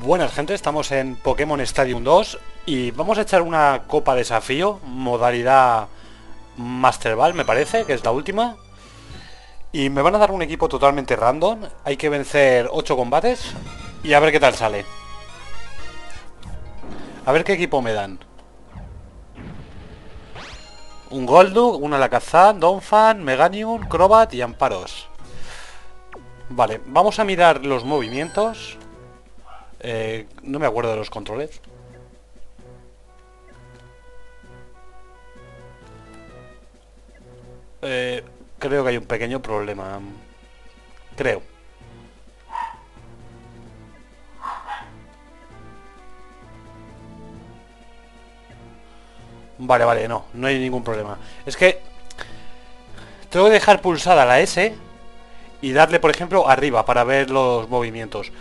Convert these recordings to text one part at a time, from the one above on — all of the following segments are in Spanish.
Buenas gente, estamos en Pokémon Stadium 2 y vamos a echar una copa desafío, modalidad Master Ball me parece, que es la última. Y me van a dar un equipo totalmente random, hay que vencer 8 combates y a ver qué tal sale. A ver qué equipo me dan. Un Golduck, un Alakazam, Donphan, Meganium, Crobat y Amparos. Vale, vamos a mirar los movimientos. Eh, no me acuerdo de los controles. Eh, creo que hay un pequeño problema. Creo. Vale, vale, no, no hay ningún problema. Es que tengo que dejar pulsada la S y darle, por ejemplo, arriba para ver los movimientos.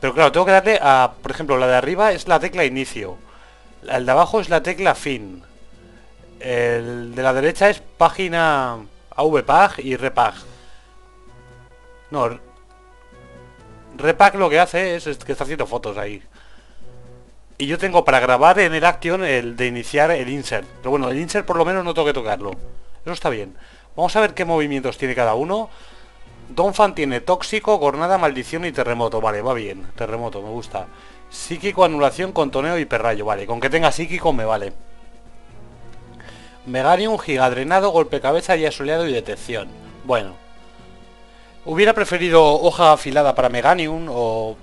Pero claro, tengo que darle a, por ejemplo, la de arriba es la tecla inicio. El de abajo es la tecla fin. El de la derecha es página AVPAG y REPAG. No, REPAG lo que hace es, es que está haciendo fotos ahí. Y yo tengo para grabar en el Action el de iniciar el insert. Pero bueno, el insert por lo menos no tengo que tocarlo. Eso está bien. Vamos a ver qué movimientos tiene cada uno. Donphan tiene tóxico, gornada, maldición y terremoto. Vale, va bien. Terremoto, me gusta. Psíquico, anulación, contoneo y perrayo. Vale, con que tenga psíquico me vale. Meganium, gigadrenado, golpe cabeza y asoleado y detección. Bueno. Hubiera preferido hoja afilada para Meganium o,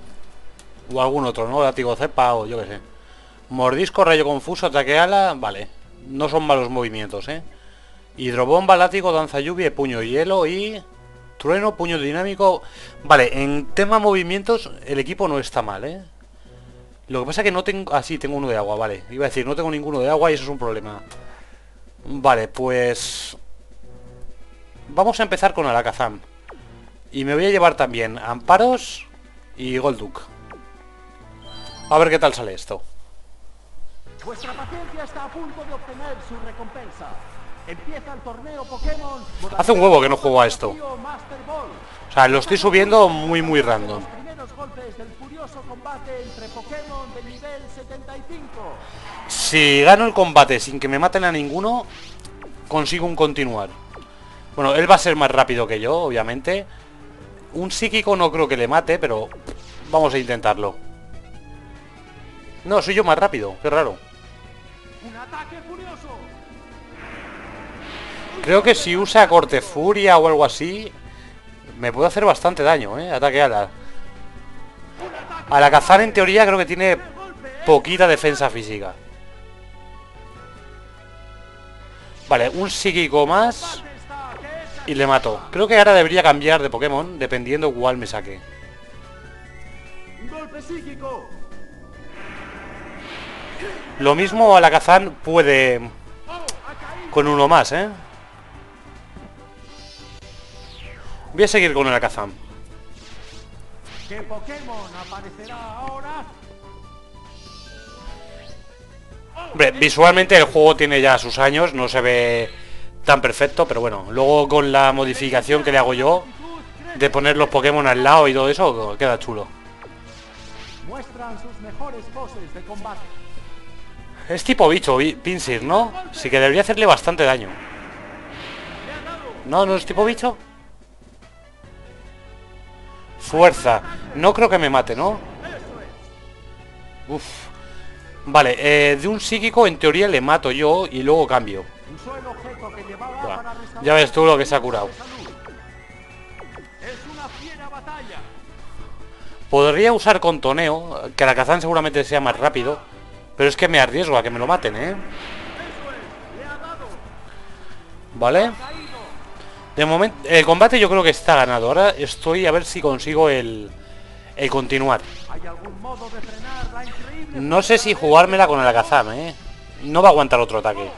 o algún otro, ¿no? Látigo cepa o yo qué sé. Mordisco, rayo confuso, ataque ala. Vale. No son malos movimientos, ¿eh? Hidrobomba, látigo, danza lluvia, puño hielo y... Trueno, puño dinámico... Vale, en tema movimientos el equipo no está mal, ¿eh? Lo que pasa es que no tengo... Ah, sí, tengo uno de agua, vale. Iba a decir, no tengo ninguno de agua y eso es un problema. Vale, pues... Vamos a empezar con Alakazam. Y me voy a llevar también Amparos y Golduck. A ver qué tal sale esto. Vuestra paciencia está a punto de obtener su recompensa. Empieza el torneo Pokémon. Hace un huevo que no juego a esto. O sea, lo estoy subiendo muy muy random. Los primeros golpes del furioso combate entre Pokémon de nivel 75. Si gano el combate sin que me maten a ninguno, consigo un continuar. Bueno, él va a ser más rápido que yo, obviamente. Un psíquico no creo que le mate, pero vamos a intentarlo. No, soy yo más rápido, qué raro. Un ataque furioso. Creo que si usa corte furia o algo así, me puede hacer bastante daño, ¿eh? Ataque ala. Al Alakazam en teoría creo que tiene poquita defensa física. Vale, un psíquico más y le mato. Creo que ahora debería cambiar de Pokémon dependiendo cuál me saque. Lo mismo Alakazam puede con uno más, ¿eh? Voy a seguir con el Alakazam. ¿Qué Pokémon aparecerá ahora? Hombre, visualmente el juego tiene ya sus años, no se ve tan perfecto, pero bueno, luego con la modificación que le hago yo, de poner los Pokémon al lado y todo eso, queda chulo. Muestran sus mejores poses de combate. Es tipo bicho, bi- Pinsir, ¿no? Sí que debería hacerle bastante daño. ¿No? ¿No es tipo bicho? Fuerza. No creo que me mate, ¿no? Uf. Vale, eh, de un psíquico en teoría le mato yo y luego cambio. Ya ves tú lo que se ha curado. Podría usar contoneo, que Alakazam seguramente sea más rápido. Pero es que me arriesgo a que me lo maten, ¿eh? ¿Vale? De momento, el combate yo creo que está ganado. Ahora estoy a ver si consigo el, el continuar. ¿Hay algún modo de frenar la increíble No sé si jugármela con el Alakazam, ¿eh? No va a aguantar otro ataque.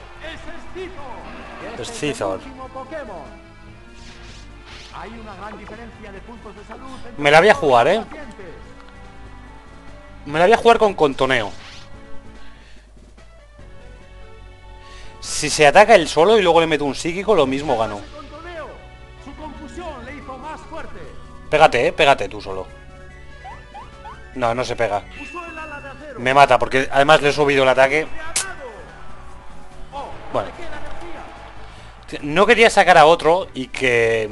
Es Scizor. Es Este el Me la voy a jugar, ¿eh? Me la voy a jugar con contoneo. Si se ataca él solo y luego le meto un psíquico, lo mismo gano. Pégate, eh, pégate tú solo. No, no se pega. Me mata porque además le he subido el ataque. Bueno. No quería sacar a otro y que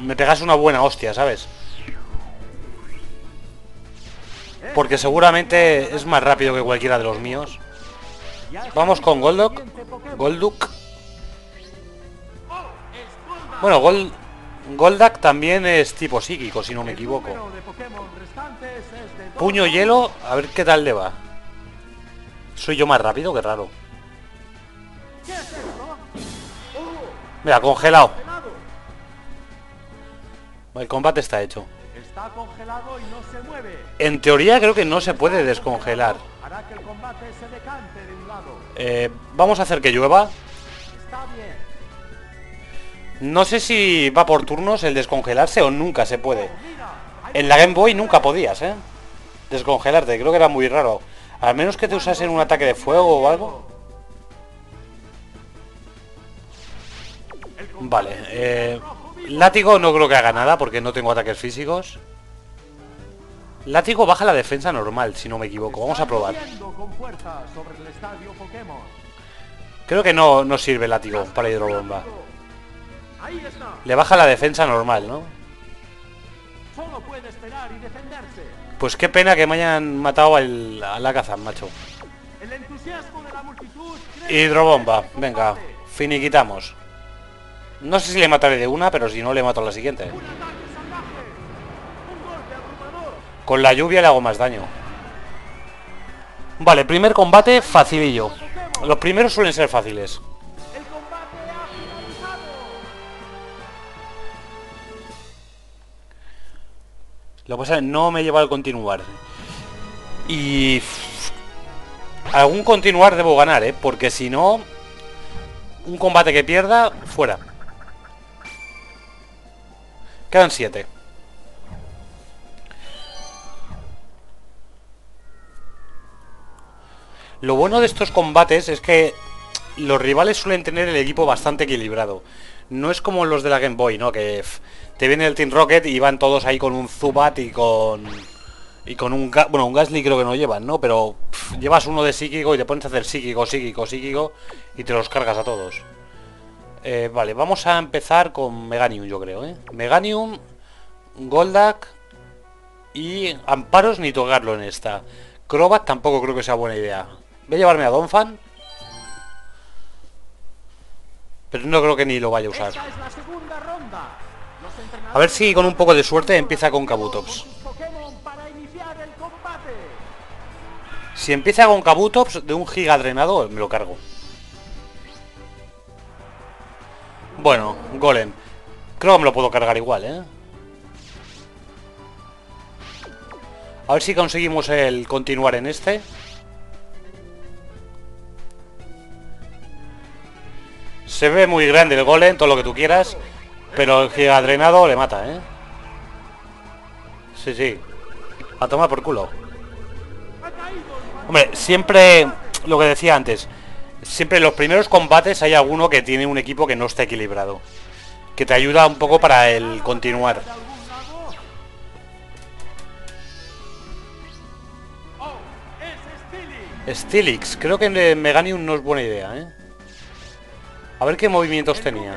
me pegase una buena hostia, ¿sabes? Porque seguramente es más rápido que cualquiera de los míos. Vamos con Golduck. Golduck. Bueno, Gol Goldak también es tipo psíquico, si no me equivoco. Puño hielo, a ver qué tal le va. Soy yo más rápido, qué raro. Mira, congelado. congelado. El combate está hecho. Está congelado y no se mueve. En teoría creo que no se puede descongelar. Hará que el combate se decante de un lado. Eh, vamos a hacer que llueva. No sé si va por turnos el descongelarse o nunca se puede. En la Game Boy nunca podías, ¿eh? Descongelarte, creo que era muy raro. Al menos que te usasen un ataque de fuego o algo. Vale, eh, látigo no creo que haga nada porque no tengo ataques físicos. Látigo baja la defensa normal, si no me equivoco. Vamos a probar. Creo que no, no sirve látigo para hidrobomba. Le baja la defensa normal, ¿no? Solo puede esperar y defenderse. Pues qué pena que me hayan matado al, al macho. El entusiasmo de la multitud. Hidrobomba, en venga, finiquitamos. No sé si le mataré de una, pero si no le mato a la siguiente. Con la lluvia le hago más daño. Vale, primer combate facilillo. Los primeros suelen ser fáciles. Lo que pasa es que no me lleva al continuar. Y... Algún continuar debo ganar, ¿eh? Porque si no... Un combate que pierda, fuera. Quedan siete. Lo bueno de estos combates es que los rivales suelen tener el equipo bastante equilibrado. No es como los de la Game Boy, ¿no? Que te viene el Team Rocket y van todos ahí con un Zubat y con... Y con un... Bueno, un Gasly creo que no llevan, ¿no? Pero llevas uno de psíquico y te pones a hacer psíquico, psíquico, psíquico y te los cargas a todos. Eh, vale, vamos a empezar con Meganium, yo creo, ¿eh? Meganium, Goldak y Amparos ni tocarlo en esta. Crobat tampoco creo que sea buena idea. Voy a llevarme a Donphan. Pero no creo que ni lo vaya a usar. A ver si con un poco de suerte empieza con Kabutops. Si empieza con Kabutops de un giga drenado, me lo cargo. Bueno, Golem. Creo que me lo puedo cargar igual, ¿eh? A ver si conseguimos el continuar en este. Se ve muy grande el golem, todo lo que tú quieras. Pero el giga drenado le mata, ¿eh? Sí, sí. A tomar por culo. Hombre, siempre lo que decía antes, siempre en los primeros combates hay alguno que tiene un equipo que no está equilibrado. Que te ayuda un poco para el continuar. Stilix, creo que Meganium no es buena idea, ¿eh? A ver qué movimientos tenía.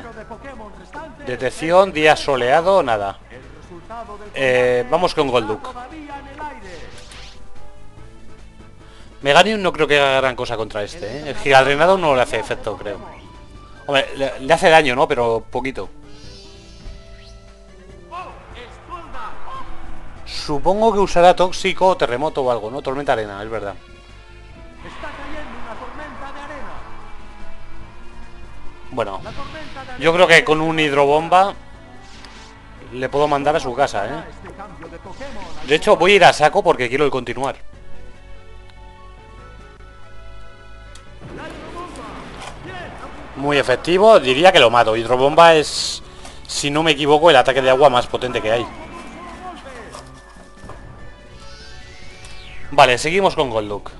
Detección, día soleado, nada. Eh, vamos con Golduck. Meganium no creo que haga gran cosa contra este, ¿eh? El gigadrenado no le hace efecto, creo. Hombre, le, le hace daño, ¿no? Pero poquito. Supongo que usará tóxico, terremoto o algo, ¿no? Tormenta arena, es verdad. Bueno, yo creo que con un hidrobomba le puedo mandar a su casa, ¿eh? de hecho, voy a ir a saco porque quiero el continuar. Muy efectivo, diría que lo mato. Hidrobomba es, si no me equivoco, el ataque de agua más potente que hay. Vale, seguimos con Golduck.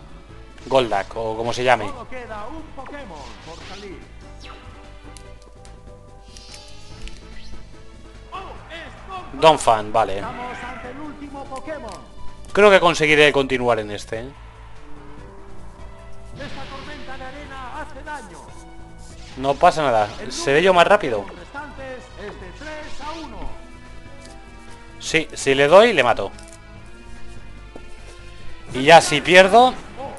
Goldak, o como se llame. Golduck. Donphan, vale. Creo que conseguiré continuar en este. ¿eh? No pasa nada. ¿Seré yo más rápido? Los restantes es de 3 a 1. Sí, si le doy, le mato. Y ya si pierdo...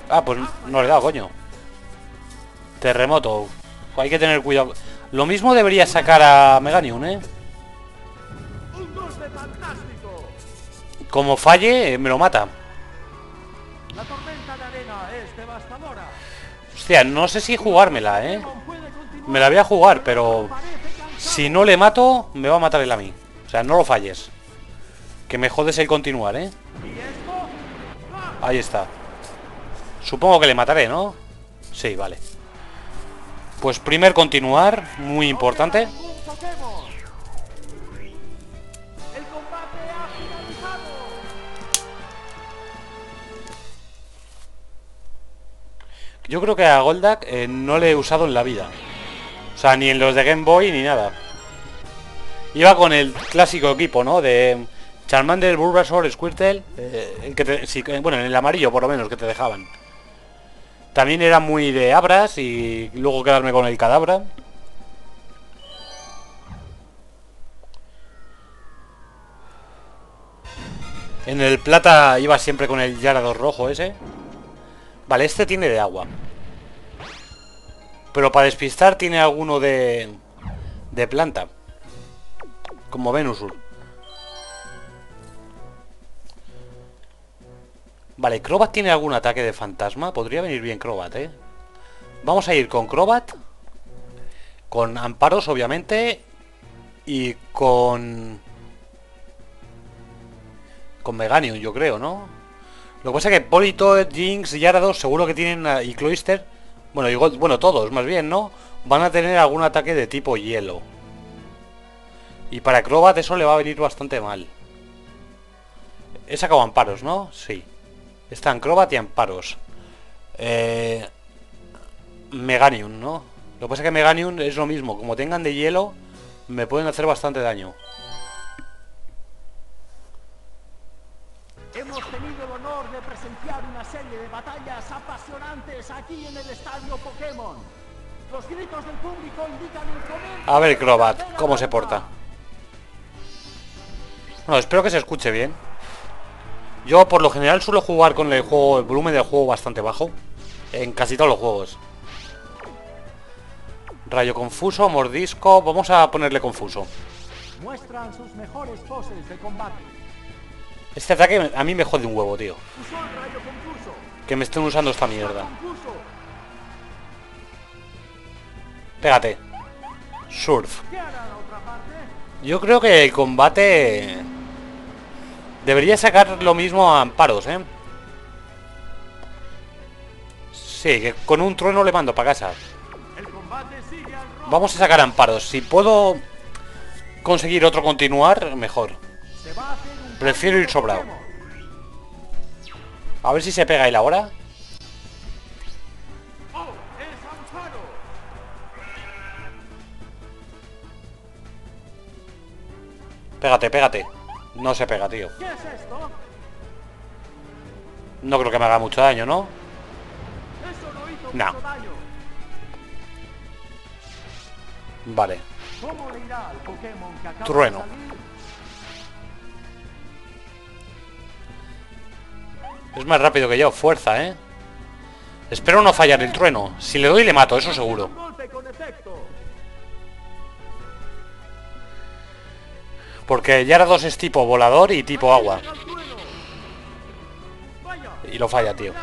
Ah, pues no le he dado, coño. Terremoto. Hay que tener cuidado. Lo mismo debería sacar a Meganium, ¿eh? Como falle, eh, me lo mata. La tormenta de arena es devastadora. Hostia, no sé si jugármela, ¿eh? Me la voy a jugar, pero... Si no le mato, me va a matar él a mí. O sea, no lo falles. Que me jodes el continuar, ¿eh? ¡Ah! Ahí está. Supongo que le mataré, ¿no? Sí, vale. Pues primer continuar, muy importante. Yo creo que a Goldak eh, no le he usado en la vida. O sea, ni en los de Game Boy ni nada. Iba con el clásico equipo, ¿no? De Charmander, Bulbasaur, Squirtle. eh, que- bueno, en el amarillo por lo menos que te dejaban. También era muy de Abras y luego quedarme con el Cadabra. En el plata iba siempre con el Gyarados rojo ese. Vale, este tiene de agua. Pero para despistar tiene alguno de... De planta. Como Venusur. Vale, Crobat tiene algún ataque de fantasma. Podría venir bien Crobat, ¿eh? Vamos a ir con Crobat. Con Amparos, obviamente. Y con... Con Meganium, yo creo, ¿no? Lo que pasa es que Politoed, Jinx y Gyarados seguro que tienen... ah, Y Cloyster... Bueno, bueno, todos, más bien, ¿no? Van a tener algún ataque de tipo hielo. Y para Crobat eso le va a venir bastante mal. He sacado Amparos, ¿no? Sí. Están Crobat y Amparos. Eh... Meganium, ¿no? Lo que pasa es que Meganium es lo mismo. Como tengan de hielo, me pueden hacer bastante daño el honor de presenciar una serie de batallas apasionantes aquí en el estadio Pokémon. Los gritos del público indican el comienzo A ver, Crobat, ¿cómo se porta? Bueno, espero que se escuche bien. Yo por lo general suelo jugar con el juego, el volumen del juego bastante bajo. En casi todos los juegos. Rayo confuso, mordisco. Vamos a ponerle confuso. Muestran sus mejores poses de combate. Este ataque a mí me jode un huevo, tío. Usó el rayo confuso. Que me estén usando esta mierda. Pégate. Surf. Yo creo que el combate... Debería sacar lo mismo a Amparos, ¿eh? Sí, que con un trueno le mando para casa. Vamos a sacar Amparos. Si puedo conseguir otro continuar, mejor. Prefiero ir sobrado. A ver si se pega él ahora. Pégate, pégate. No se pega, tío. No creo que me haga mucho daño, ¿no? No. Vale. ¿Cómo le irá al Pokémon que acaba Trueno. Es más rápido que yo. Fuerza, ¿eh? Espero no fallar el trueno. Si le doy, le mato, eso seguro. Porque Gyarados es tipo volador y tipo agua. Y lo falla, tío.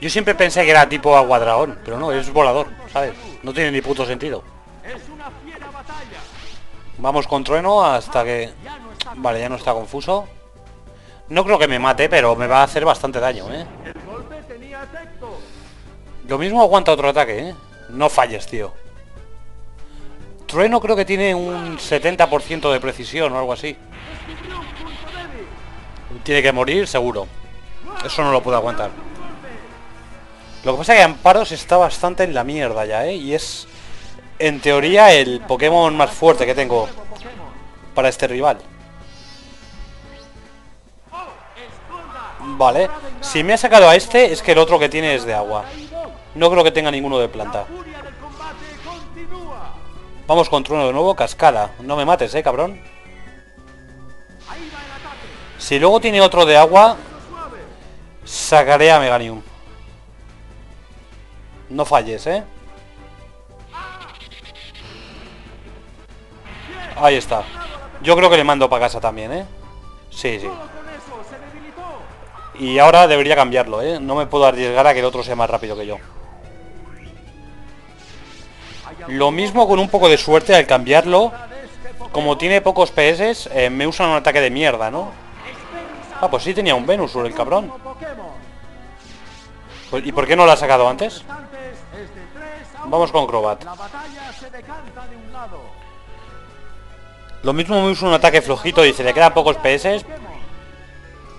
Yo siempre pensé que era tipo agua dragón, pero no, es volador, ¿sabes? No tiene ni puto sentido. Vamos con trueno hasta que... Vale, ya no está confuso. No creo que me mate, pero me va a hacer bastante daño, ¿eh? Lo mismo aguanta otro ataque, ¿eh? No falles, tío. Trueno creo que tiene un 70% de precisión o algo así. Tiene que morir, seguro. Eso no lo puedo aguantar. Lo que pasa es que Amparos está bastante en la mierda ya, ¿eh? Y es, en teoría, el Pokémon más fuerte que tengo para este rival. Vale. Si me ha sacado a este, es que el otro que tiene es de agua. No creo que tenga ninguno de planta. Vamos con trueno de nuevo, cascada. No me mates, eh, cabrón. Si luego tiene otro de agua, sacaré a Meganium. No falles, eh. Ahí está. Yo creo que le mando para casa también, eh. Sí, sí. Y ahora debería cambiarlo, ¿eh? No me puedo arriesgar a que el otro sea más rápido que yo. Lo mismo con un poco de suerte al cambiarlo. Como tiene pocos PS, eh, me usan un ataque de mierda, ¿no? Ah, pues sí tenía un Venusaur el cabrón. Pues, ¿Y por qué no lo ha sacado antes? Vamos con Crobat. Lo mismo me usa un ataque flojito y se le quedan pocos PS.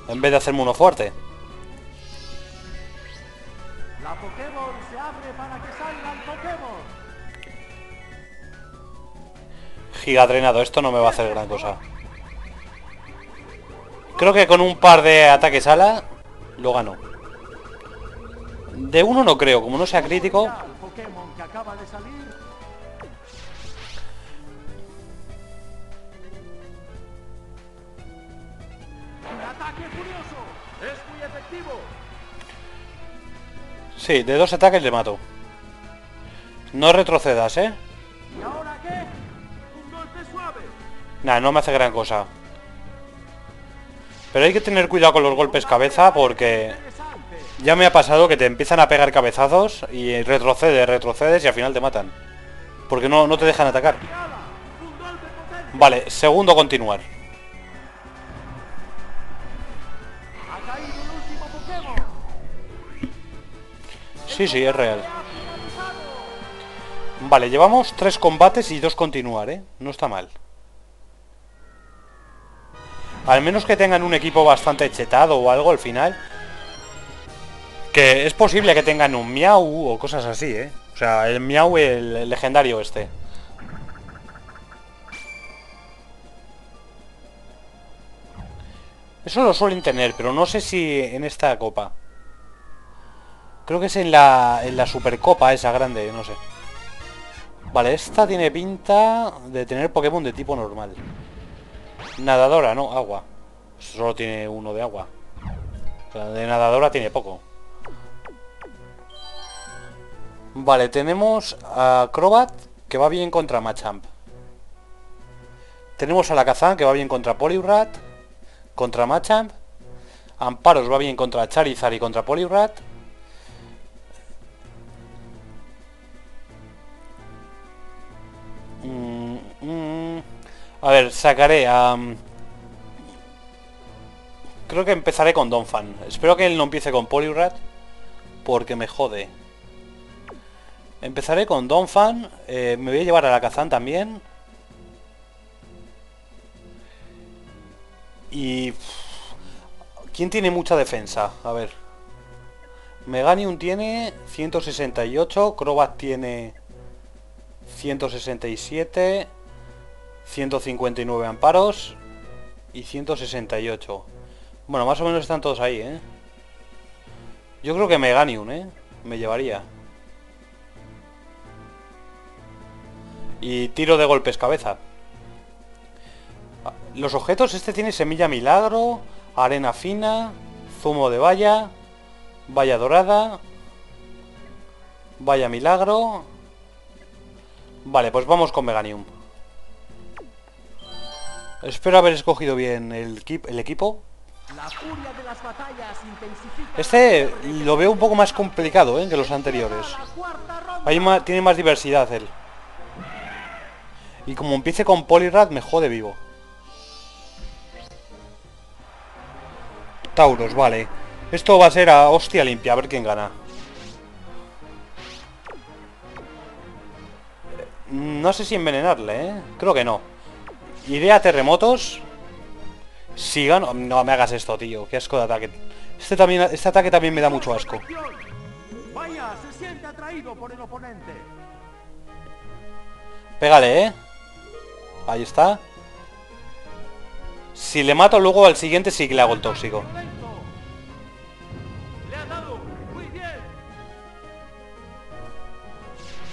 En vez de hacerme uno fuerte. La Pokéball se abre para que salgan Pokémon. Giga drenado, esto no me va a hacer gran cosa. Creo que con un par de ataques ala lo gano. De uno no creo, como no sea crítico. Ya El Pokémon que acaba de salir. Sí, de dos ataques le mato. No retrocedas, ¿eh? ¿Y ahora qué? Un golpe suave. Nah, no me hace gran cosa. Pero hay que tener cuidado con los golpes cabeza porque ya me ha pasado que te empiezan a pegar cabezazos y retrocedes, retrocedes y al final te matan. Porque no, no te dejan atacar. Vale, segundo continuar. Sí, sí, es real. Vale, llevamos tres combates y dos continuar, ¿eh? No está mal. Al menos que tengan un equipo bastante chetado o algo al final. Que es posible que tengan un Miau o cosas así, ¿eh? O sea, el Miau, el legendario este. Eso lo suelen tener, pero no sé si en esta copa. Creo que es en la, en la Supercopa esa grande, no sé. Vale, esta tiene pinta de tener Pokémon de tipo normal. Nadadora, no, agua. Solo tiene uno de agua. De nadadora tiene poco. Vale, tenemos a Crobat, que va bien contra Machamp. Tenemos a la Kazan, que va bien contra Poliwrath, contra Machamp. Amparos va bien contra Charizard y contra Poliwrath. Mm, mm. A ver, sacaré a... Creo que empezaré con Donphan. Espero que él no empiece con Poliwrath. Porque me jode. Empezaré con Donphan. eh, me voy a llevar a la Kazan también. Y... ¿Quién tiene mucha defensa? A ver. Meganium tiene 168. Crobat tiene 167. 159 amparos. Y 168. Bueno, más o menos están todos ahí, ¿eh? Yo creo que Meganium, ¿eh? Me llevaría. Y tiro de golpes cabeza. Los objetos, este tiene semilla milagro, arena fina, zumo de valla, valla dorada, valla milagro. Vale, pues vamos con Meganium. Espero haber escogido bien el, equip- el equipo. La furia de las batallas intensifica. Este lo veo un poco más complicado ¿eh? que los anteriores. Hay más, tiene más diversidad él. Y como empiece con Poliwrath me jode vivo. Tauros, vale. Esto va a ser a hostia limpia, a ver quién gana. No sé si envenenarle, ¿eh? Creo que no. Iré a terremotos. Si gano... No me hagas esto, tío. Qué asco de ataque. Este, también, este ataque también me da mucho asco. Vaya, se siente atraído por el oponente. Pégale, ¿eh? Ahí está. Si le mato luego al siguiente sí que le hago el tóxico.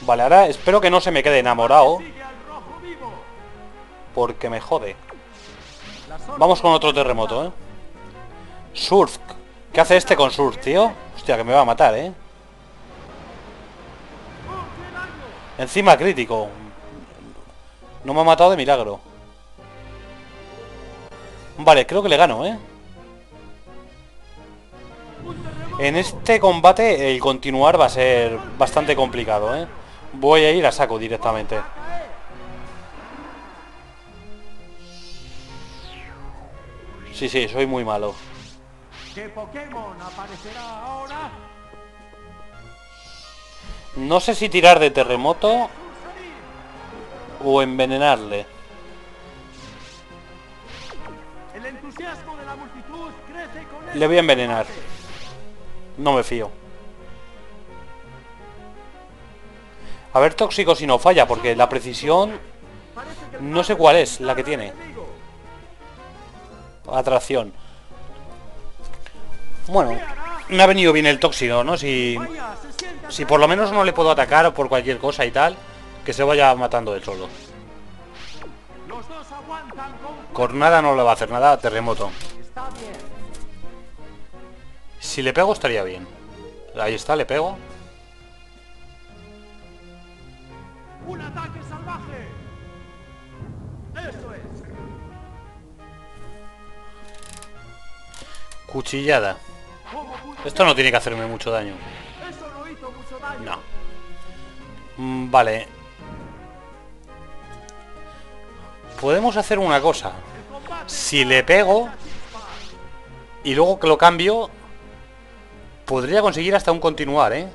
Vale, ahora espero que no se me quede enamorado. Porque me jode. Vamos con otro terremoto, ¿eh? Surf. ¿Qué hace este con Surf, tío? Hostia, que me va a matar, ¿eh? Encima crítico. No me ha matado de milagro. Vale, creo que le gano, ¿eh? En este combate el continuar va a ser bastante complicado, ¿eh? Voy a ir a saco directamente. Sí, sí, soy muy malo. No sé si tirar de terremoto o envenenarle. Le voy a envenenar. No me fío. A ver, tóxico si no falla, porque la precisión... No sé cuál es la que tiene. Atracción. Bueno, me ha venido bien el tóxico, ¿no? Si, si por lo menos no le puedo atacar por cualquier cosa y tal, que se vaya matando de solo. Los dos aguantan con Con nada no le va a hacer nada, terremoto. Si le pego estaría bien. Ahí está, le pego. Un ataque salvaje. Eso es. Cuchillada. ¿Cómo pudo Esto no tiene que hacerme mucho daño. Eso no hizo mucho daño. No. Mm, Vale. Podemos hacer una cosa. Si le pego y luego que lo cambio, podría conseguir hasta un continuar, ¿eh?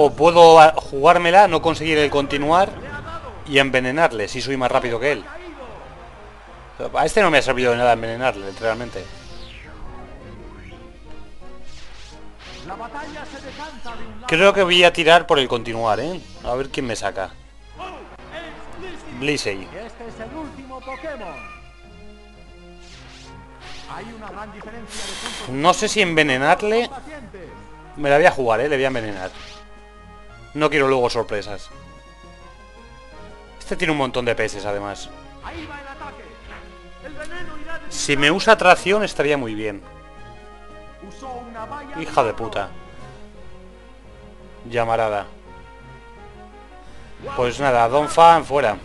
O puedo a- jugármela, no conseguir el continuar y envenenarle si soy más rápido que él. A este no me ha servido de nada envenenarle, realmente. Creo que voy a tirar por el continuar, ¿eh? A ver quién me saca. Blissey. Este. No sé si envenenarle... Me la voy a jugar, ¿eh? Le voy a envenenar. No quiero luego sorpresas. Este tiene un montón de peces, además. Si me usa atracción estaría muy bien. Hija de puta. Llamarada. Pues nada, Don Fan fuera.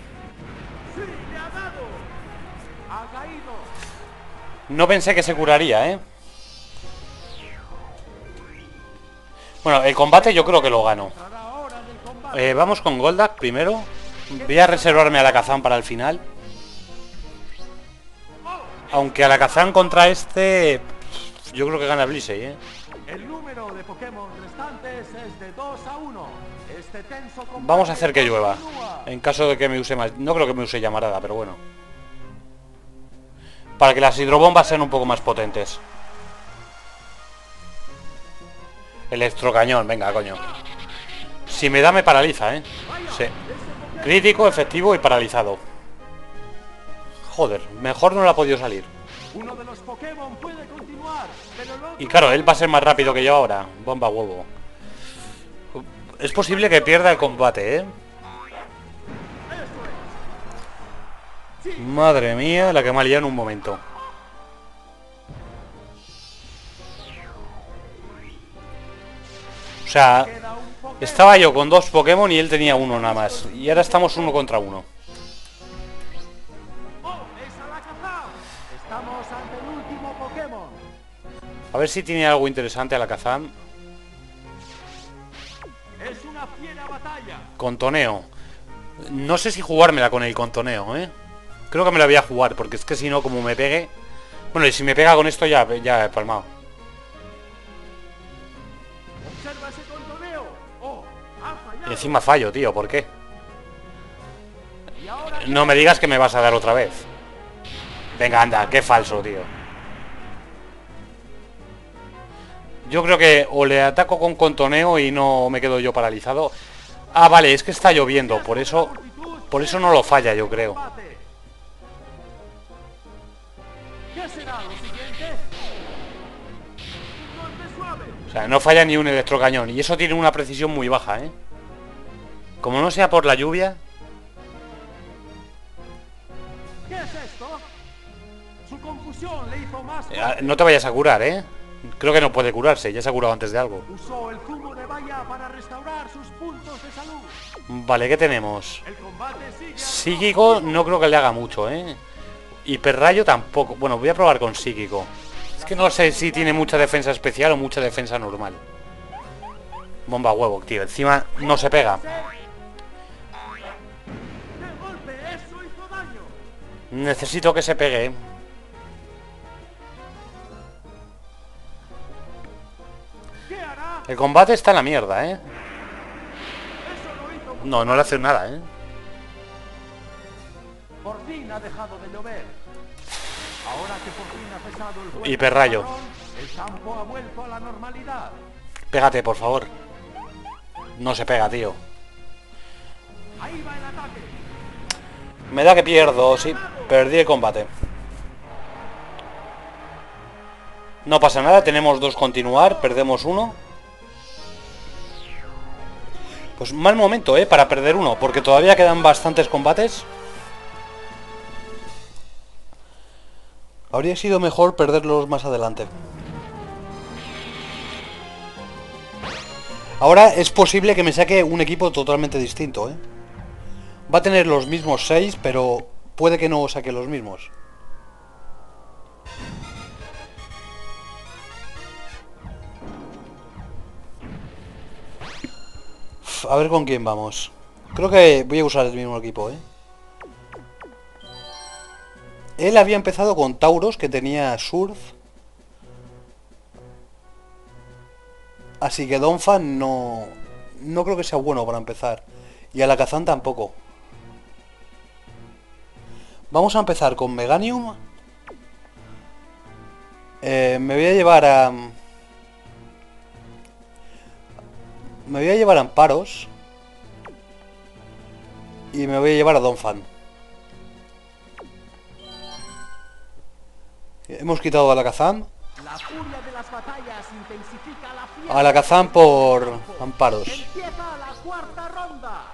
No pensé que se curaría, ¿eh? Bueno, el combate yo creo que lo gano. Entrará ahora en el combate. Eh, vamos con Goldak primero. Voy a reservarme a la Kazan para el final. Aunque a la Kazan contra este... Yo creo que gana Blissey, ¿eh? El número de Pokémon restantes es de 2 a 1. Este tenso Vamos a hacer que llueva. En caso de que me use más... No creo que me use llamarada, pero bueno. Para que las hidrobombas sean un poco más potentes. Electrocañón, venga, coño. Si me da me paraliza, ¿eh? Sí. Crítico, efectivo y paralizado. Joder, mejor no le ha podido salir. Uno de los Pokémon puede continuar, pero el otro Y claro, él va a ser más rápido que yo ahora. Bomba huevo. Es posible que pierda el combate, ¿eh? Madre mía, la que me ha liado en un momento. O sea. Estaba yo con dos Pokémon y él tenía uno nada más. Y ahora estamos uno contra uno. A ver si tiene algo interesante a la Kazam. Contoneo. No sé si jugármela con el contoneo, ¿eh? Creo que me la voy a jugar, porque es que si no, como me pegue... Bueno, y si me pega con esto ya, ya he palmado. Y encima fallo, tío, ¿por qué? No me digas que me vas a dar otra vez. Venga, anda, qué falso, tío. Yo creo que o le ataco con contoneo y no me quedo yo paralizado. Ah, vale, es que está lloviendo, por eso... Por eso no lo falla, yo creo. O sea, no falla ni un electrocañón. Y eso tiene una precisión muy baja, ¿eh? Como no sea por la lluvia... ¿Qué es esto? Su confusión le hizo más eh, fuerte. No te vayas a curar, ¿eh? Creo que no puede curarse, ya se ha curado antes de algo. Usó el cubo de valla para restaurar sus puntos de salud. Vale, ¿qué tenemos? El combate sigue. Psíquico no creo que le haga mucho, ¿eh? Hiperrayo tampoco. Bueno, voy a probar con psíquico. Es que no sé si tiene mucha defensa especial o mucha defensa normal. Bomba huevo, tío. Encima no se pega. Necesito que se pegue. El combate está en la mierda, ¿eh? No. No, le hace nada, ¿eh? Por fin ha dejado de llover. Ahora que por fin ha cesado el fuerte Hiperrayo. patrón, El campo ha vuelto a la normalidad. Pégate, por favor. No se pega, tío. Ahí va el ataque. Me da que pierdo, sí. Perdí el combate. No pasa nada, tenemos dos continuar, perdemos uno. Pues mal momento, ¿eh? Para perder uno, porque todavía quedan bastantes combates. Habría sido mejor perderlos más adelante. Ahora es posible que me saque un equipo totalmente distinto, ¿eh? Va a tener los mismos 6, pero puede que no saque los mismos. A ver con quién vamos. Creo que voy a usar el mismo equipo, ¿eh? Él había empezado con Tauros, que tenía Surf. Así que Donphan no... No creo que sea bueno para empezar. Y Alakazam tampoco. Vamos a empezar con Meganium. Eh, me voy a llevar a... Me voy a llevar a Amparos. Y me voy a llevar a Donphan. Hemos quitado a Alakazam. La Alakazam por Amparos. Empieza la cuarta ronda.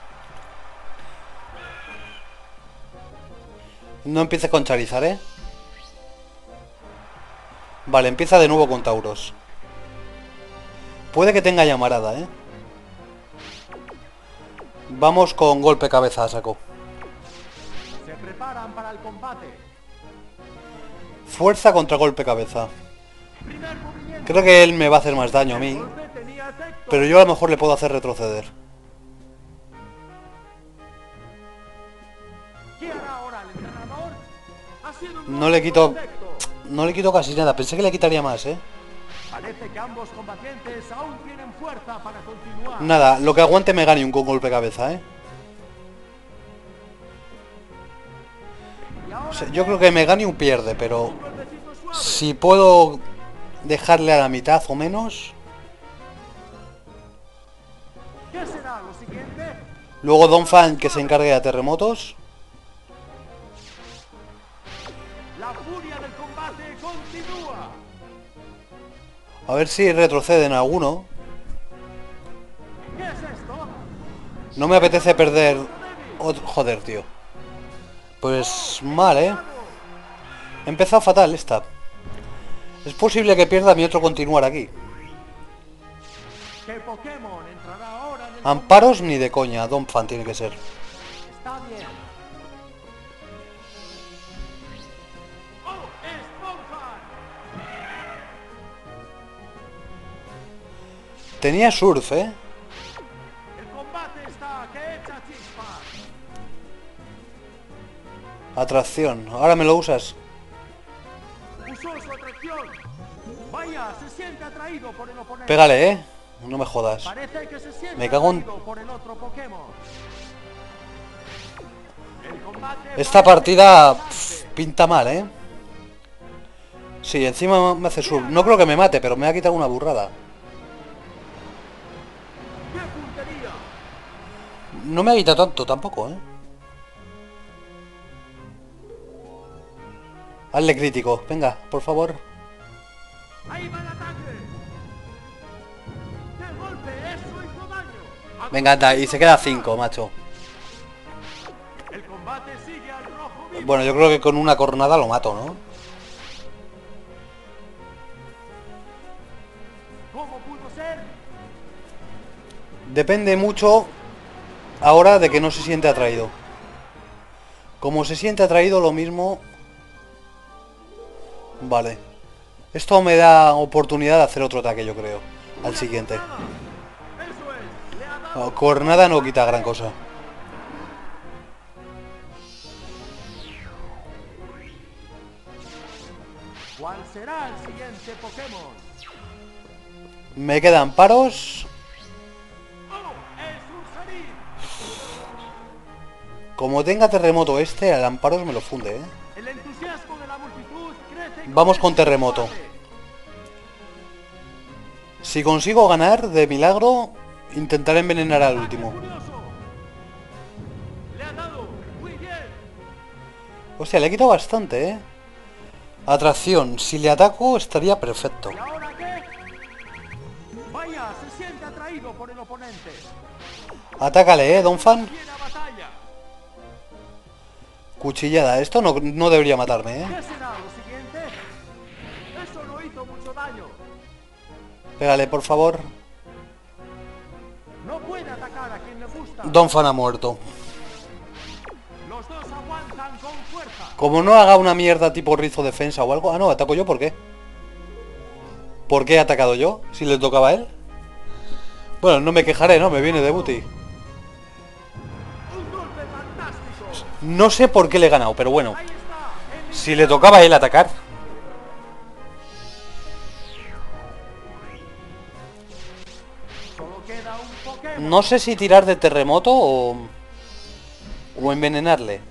No empieces con Charizard, ¿eh? Vale, empieza de nuevo con Tauros. Puede que tenga llamarada, ¿eh? Vamos con golpe cabeza a saco. Se preparan para el combate. Fuerza contra golpe cabeza. Creo que él me va a hacer más daño a mí. Pero yo a lo mejor le puedo hacer retroceder. No le quito-. No le quito casi nada. Pensé que le quitaría más, ¿eh? Parece que ambos combatientes aún tienen fuerza para continuar. Nada, lo que aguante Meganium con golpe cabeza, ¿eh? O sea, yo creo que Meganium pierde, pero... Si puedo dejarle a la mitad o menos... ¿Qué será lo siguiente? Luego Donphan que se encargue de terremotos. A ver si retroceden alguno. No me apetece perder... ot- Joder, tío. Pues mal, ¿eh? He empezado fatal esta. Es posible que pierda mi otro continuar aquí. ¿Qué Pokémon entrará ahora en el Amparos ni de coña. Donphan tiene que ser. Tenía surf, ¿eh? El combate está que echa chispas. Atracción. Ahora me lo usas. Usó su atracción. Vaya, se siente atraído por el oponente. Pégale, ¿eh? No me jodas. Me cago en- Esta partida pinta mal, ¿eh? Sí, encima me hace surf. No creo que me mate, pero me ha quitado una burrada. No me habita tanto tampoco, ¿eh? Hazle crítico, venga, por favor. Venga, anda, y se queda 5, macho. Bueno, yo creo que con una coronada lo mato, ¿no? Depende mucho ahora de que no se siente atraído. Como se siente atraído lo mismo... Vale. Esto me da oportunidad de hacer otro ataque, yo creo. Al siguiente. No, cornada no quita gran cosa. ¿Cuál será el siguiente Pokémon? Me quedan paros. Como tenga terremoto este, al amparos me lo funde, ¿eh? El entusiasmo de la multitud crece. Vamos con terremoto. Si consigo ganar, de milagro, intentaré envenenar al último. Hostia, le he quitado bastante, ¿eh? Atracción. Si le ataco, estaría perfecto. El. Atácale, ¿eh, Don Fan? Cuchillada. Esto no, no debería matarme, ¿eh? ¿Qué será lo siguiente? Eso no hizo mucho daño. Pégale, por favor. No puede atacar a quien le gusta. Don Fan ha muerto. Los dos aguantan con fuerza. Como no haga una mierda tipo rizo defensa o algo... Ah, no, ataco yo, ¿por qué? ¿Por qué he atacado yo? Si le tocaba a él. Bueno, no me quejaré, ¿no? Me viene de booty. No sé por qué le he ganado, pero bueno. Si le tocaba a él atacar. No sé si tirar de terremoto o... O envenenarle.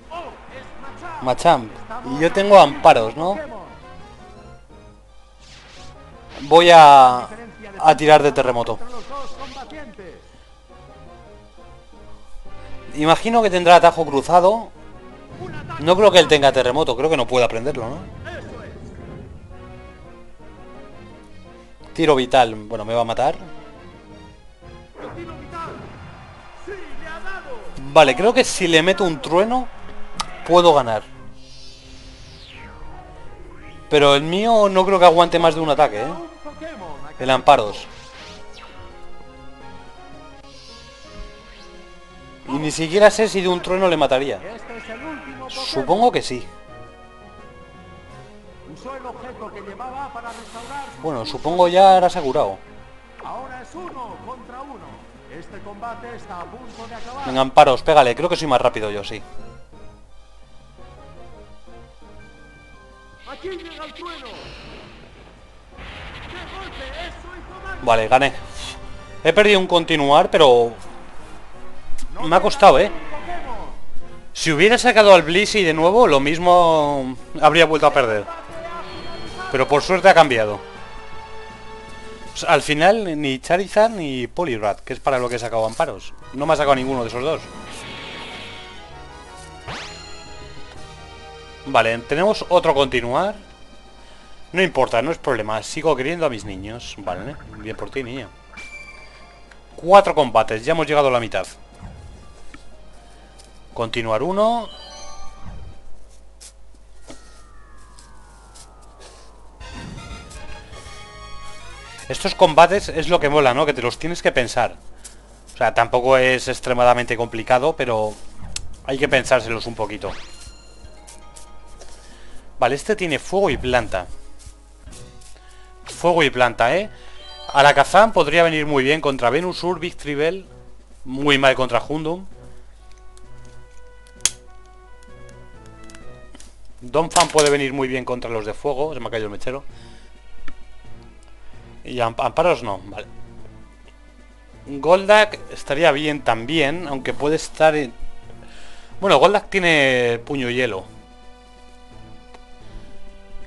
Machamp. Y yo tengo amparos, ¿no? Voy a... A tirar de terremoto. Imagino que tendrá atajo cruzado. No creo que él tenga terremoto. Creo que no puede aprenderlo, ¿no? Tiro vital. Bueno, me va a matar. Vale, creo que si le meto un trueno puedo ganar. Pero el mío no creo que aguante más de un ataque, ¿eh? El amparos. Y ni siquiera sé si de un trueno le mataría. Supongo que sí. Usó el objeto que llevaba para restaurar su Bueno, supongo ya era asegurado. Ahora es uno contra uno. Este combate está a punto de acabar. Venga, amparos, pégale. Creo que soy más rápido yo, sí. Vale, gané. He perdido un continuar, pero me ha costado, ¿eh? Si hubiera sacado al Blissey de nuevo, lo mismo habría vuelto a perder. Pero por suerte ha cambiado. Sea, al final ni Charizard ni Poliwrath, que es para lo que he sacado amparos. No me ha sacado ninguno de esos dos. Vale, tenemos otro continuar. No importa, no es problema. Sigo queriendo a mis niños. Vale, bien por ti, niña. Cuatro combates, ya hemos llegado a la mitad. Continuar uno. Estos combates es lo que mola, ¿no? Que te los tienes que pensar. O sea, tampoco es extremadamente complicado, pero hay que pensárselos un poquito. Vale, este tiene fuego y planta. Fuego y planta, ¿eh? Alakazam podría venir muy bien contra Venusur, Victreebel. Muy mal contra Hundum. Donphan puede venir muy bien contra los de fuego. Se me ha caído el mechero. Y Amp- Amparos no, vale. Goldak estaría bien también, aunque puede estar en... Bueno, Goldak tiene puño hielo.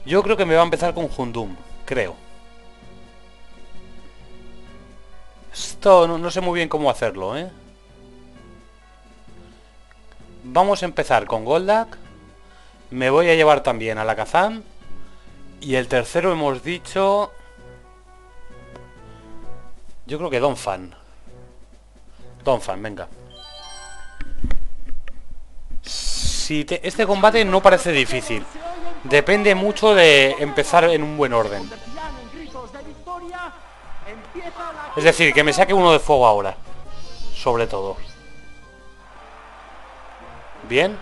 Yo creo que me va a empezar con Hundum, creo. Esto no, no sé muy bien cómo hacerlo, ¿eh? Vamos a empezar con Goldak. Me voy a llevar también a la Kazam. Y el tercero hemos dicho... Yo creo que Donphan. Donphan, venga. Si te- este combate no parece difícil. Depende mucho de empezar en un buen orden. Es decir, que me saque uno de fuego ahora. Sobre todo. Bien.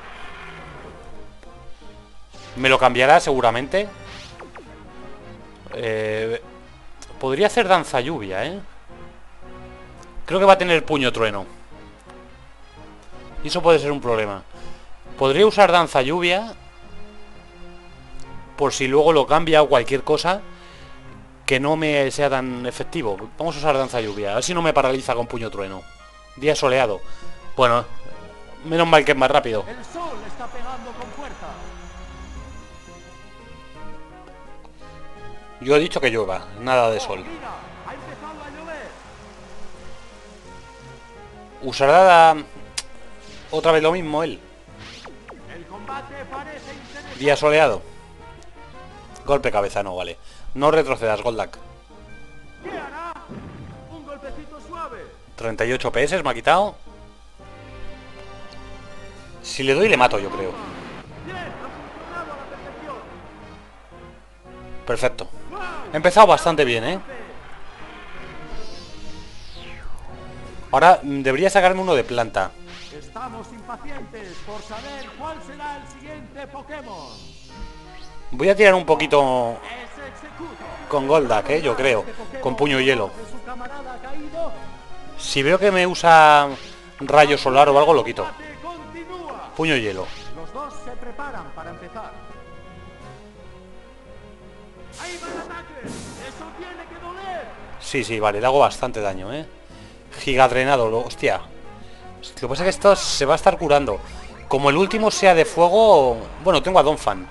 Me lo cambiará seguramente. Eh, podría hacer danza lluvia, ¿eh? Creo que va a tener puño trueno. Y eso puede ser un problema. Podría usar danza lluvia. Por si luego lo cambia o cualquier cosa que no me sea tan efectivo. Vamos a usar danza lluvia. A ver si no me paraliza con puño trueno. Día soleado. Bueno, menos mal que es más rápido. Yo he dicho que llueva, nada de sol. Usará otra vez lo mismo él. Día soleado. Golpe cabeza, no vale. No retrocedas, Goldak. ¿Qué hará? Un golpecito suave. 38 PS me ha quitado. Si le doy le mato, yo creo. Perfecto. He empezado bastante bien, ¿eh? Ahora mm, debería sacarme uno de planta. Estamos impacientes por saber cuál será el siguiente Pokémon. Voy a tirar un poquito con Goldak, ¿eh? Yo creo. Con puño y hielo. Si veo que me usa rayo solar o algo, lo quito. Puño y hielo. Los dos se preparan para empezar. Sí, sí, vale, le hago bastante daño, ¿eh? Gigadrenado, lo, hostia. Lo que pasa es que esto se va a estar curando. Como el último sea de fuego... Bueno, tengo a Donphan.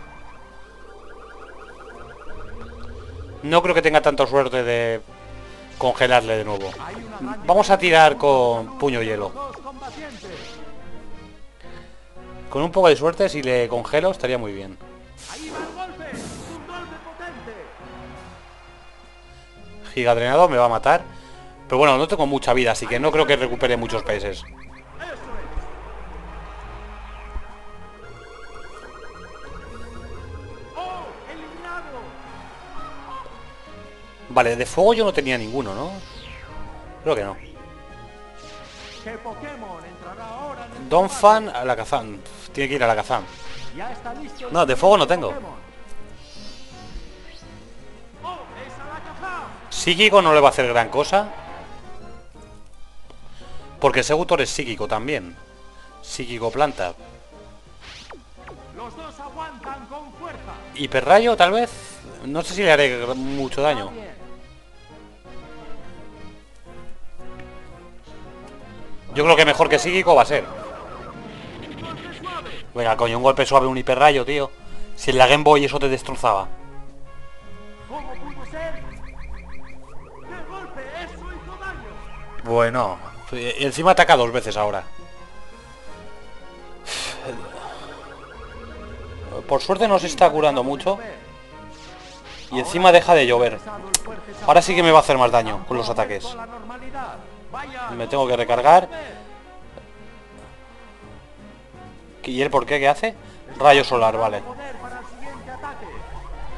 No creo que tenga tanta suerte de congelarle de nuevo. Vamos a tirar con puño hielo. Con un poco de suerte, si le congelo, estaría muy bien. Gigadrenado me va a matar. Pero bueno, no tengo mucha vida, así que no creo que recupere muchos PS. Eso es. ¡Eliminado! Vale, de fuego yo no tenía ninguno, ¿no? Creo que no. ¿Qué Pokémon entrará ahora en el Donphan combate? a la Kazan. Tiene que ir a la Kazan. No, de fuego no tengo. Psíquico no le va a hacer gran cosa. Porque Segutor es psíquico también. Psíquico planta. Los dos aguantan con fuerza. Hiperrayo tal vez. No sé si le haré mucho daño. Yo creo que mejor que psíquico va a ser. Venga, coño, un golpe suave, un hiperrayo, tío. Si en la Game Boy eso te destrozaba. Bueno. Encima ataca dos veces ahora. Por suerte no se está curando mucho. Y encima deja de llover. Ahora sí que me va a hacer más daño con los ataques. Me tengo que recargar. ¿Y él por qué? ¿Qué hace? Rayo solar, vale.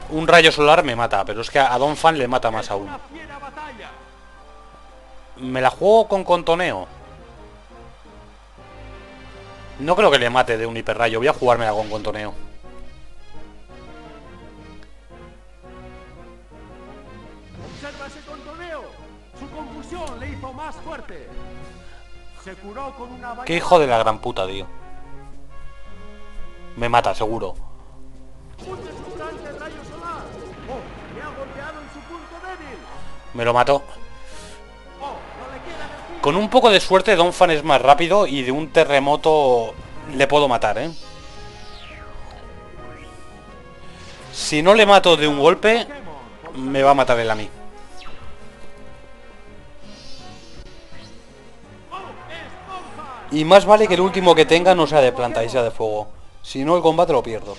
Un rayo solar me mata, pero es que a Don Fan le mata más aún. Me la juego con contoneo. No creo que le mate de un hiperrayo. Voy a jugármela con contoneo. Observa ese contoneo. Su confusión le hizo más fuerte. Se curó con una Qué hijo de la gran puta, tío. Me mata, seguro. Un deslumbrantes rayo Con un poco de suerte, Don Fan es más rápido y de un terremoto le puedo matar, ¿eh? Si no le mato de un golpe, me va a matar él a mí. Y más vale que el último que tenga no sea de planta y sea de fuego. Si no, el combate lo pierdo.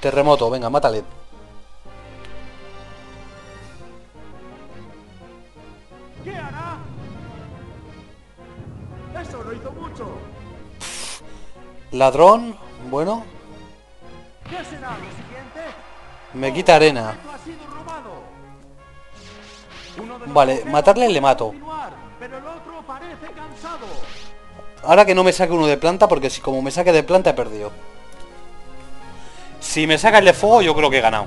Terremoto, venga, mátale. Ladrón, bueno. Me quita arena. Vale, matarle le mato. Ahora que no me saque uno de planta, porque si como me saque de planta he perdido. Si me saca el de fuego, yo creo que he ganado.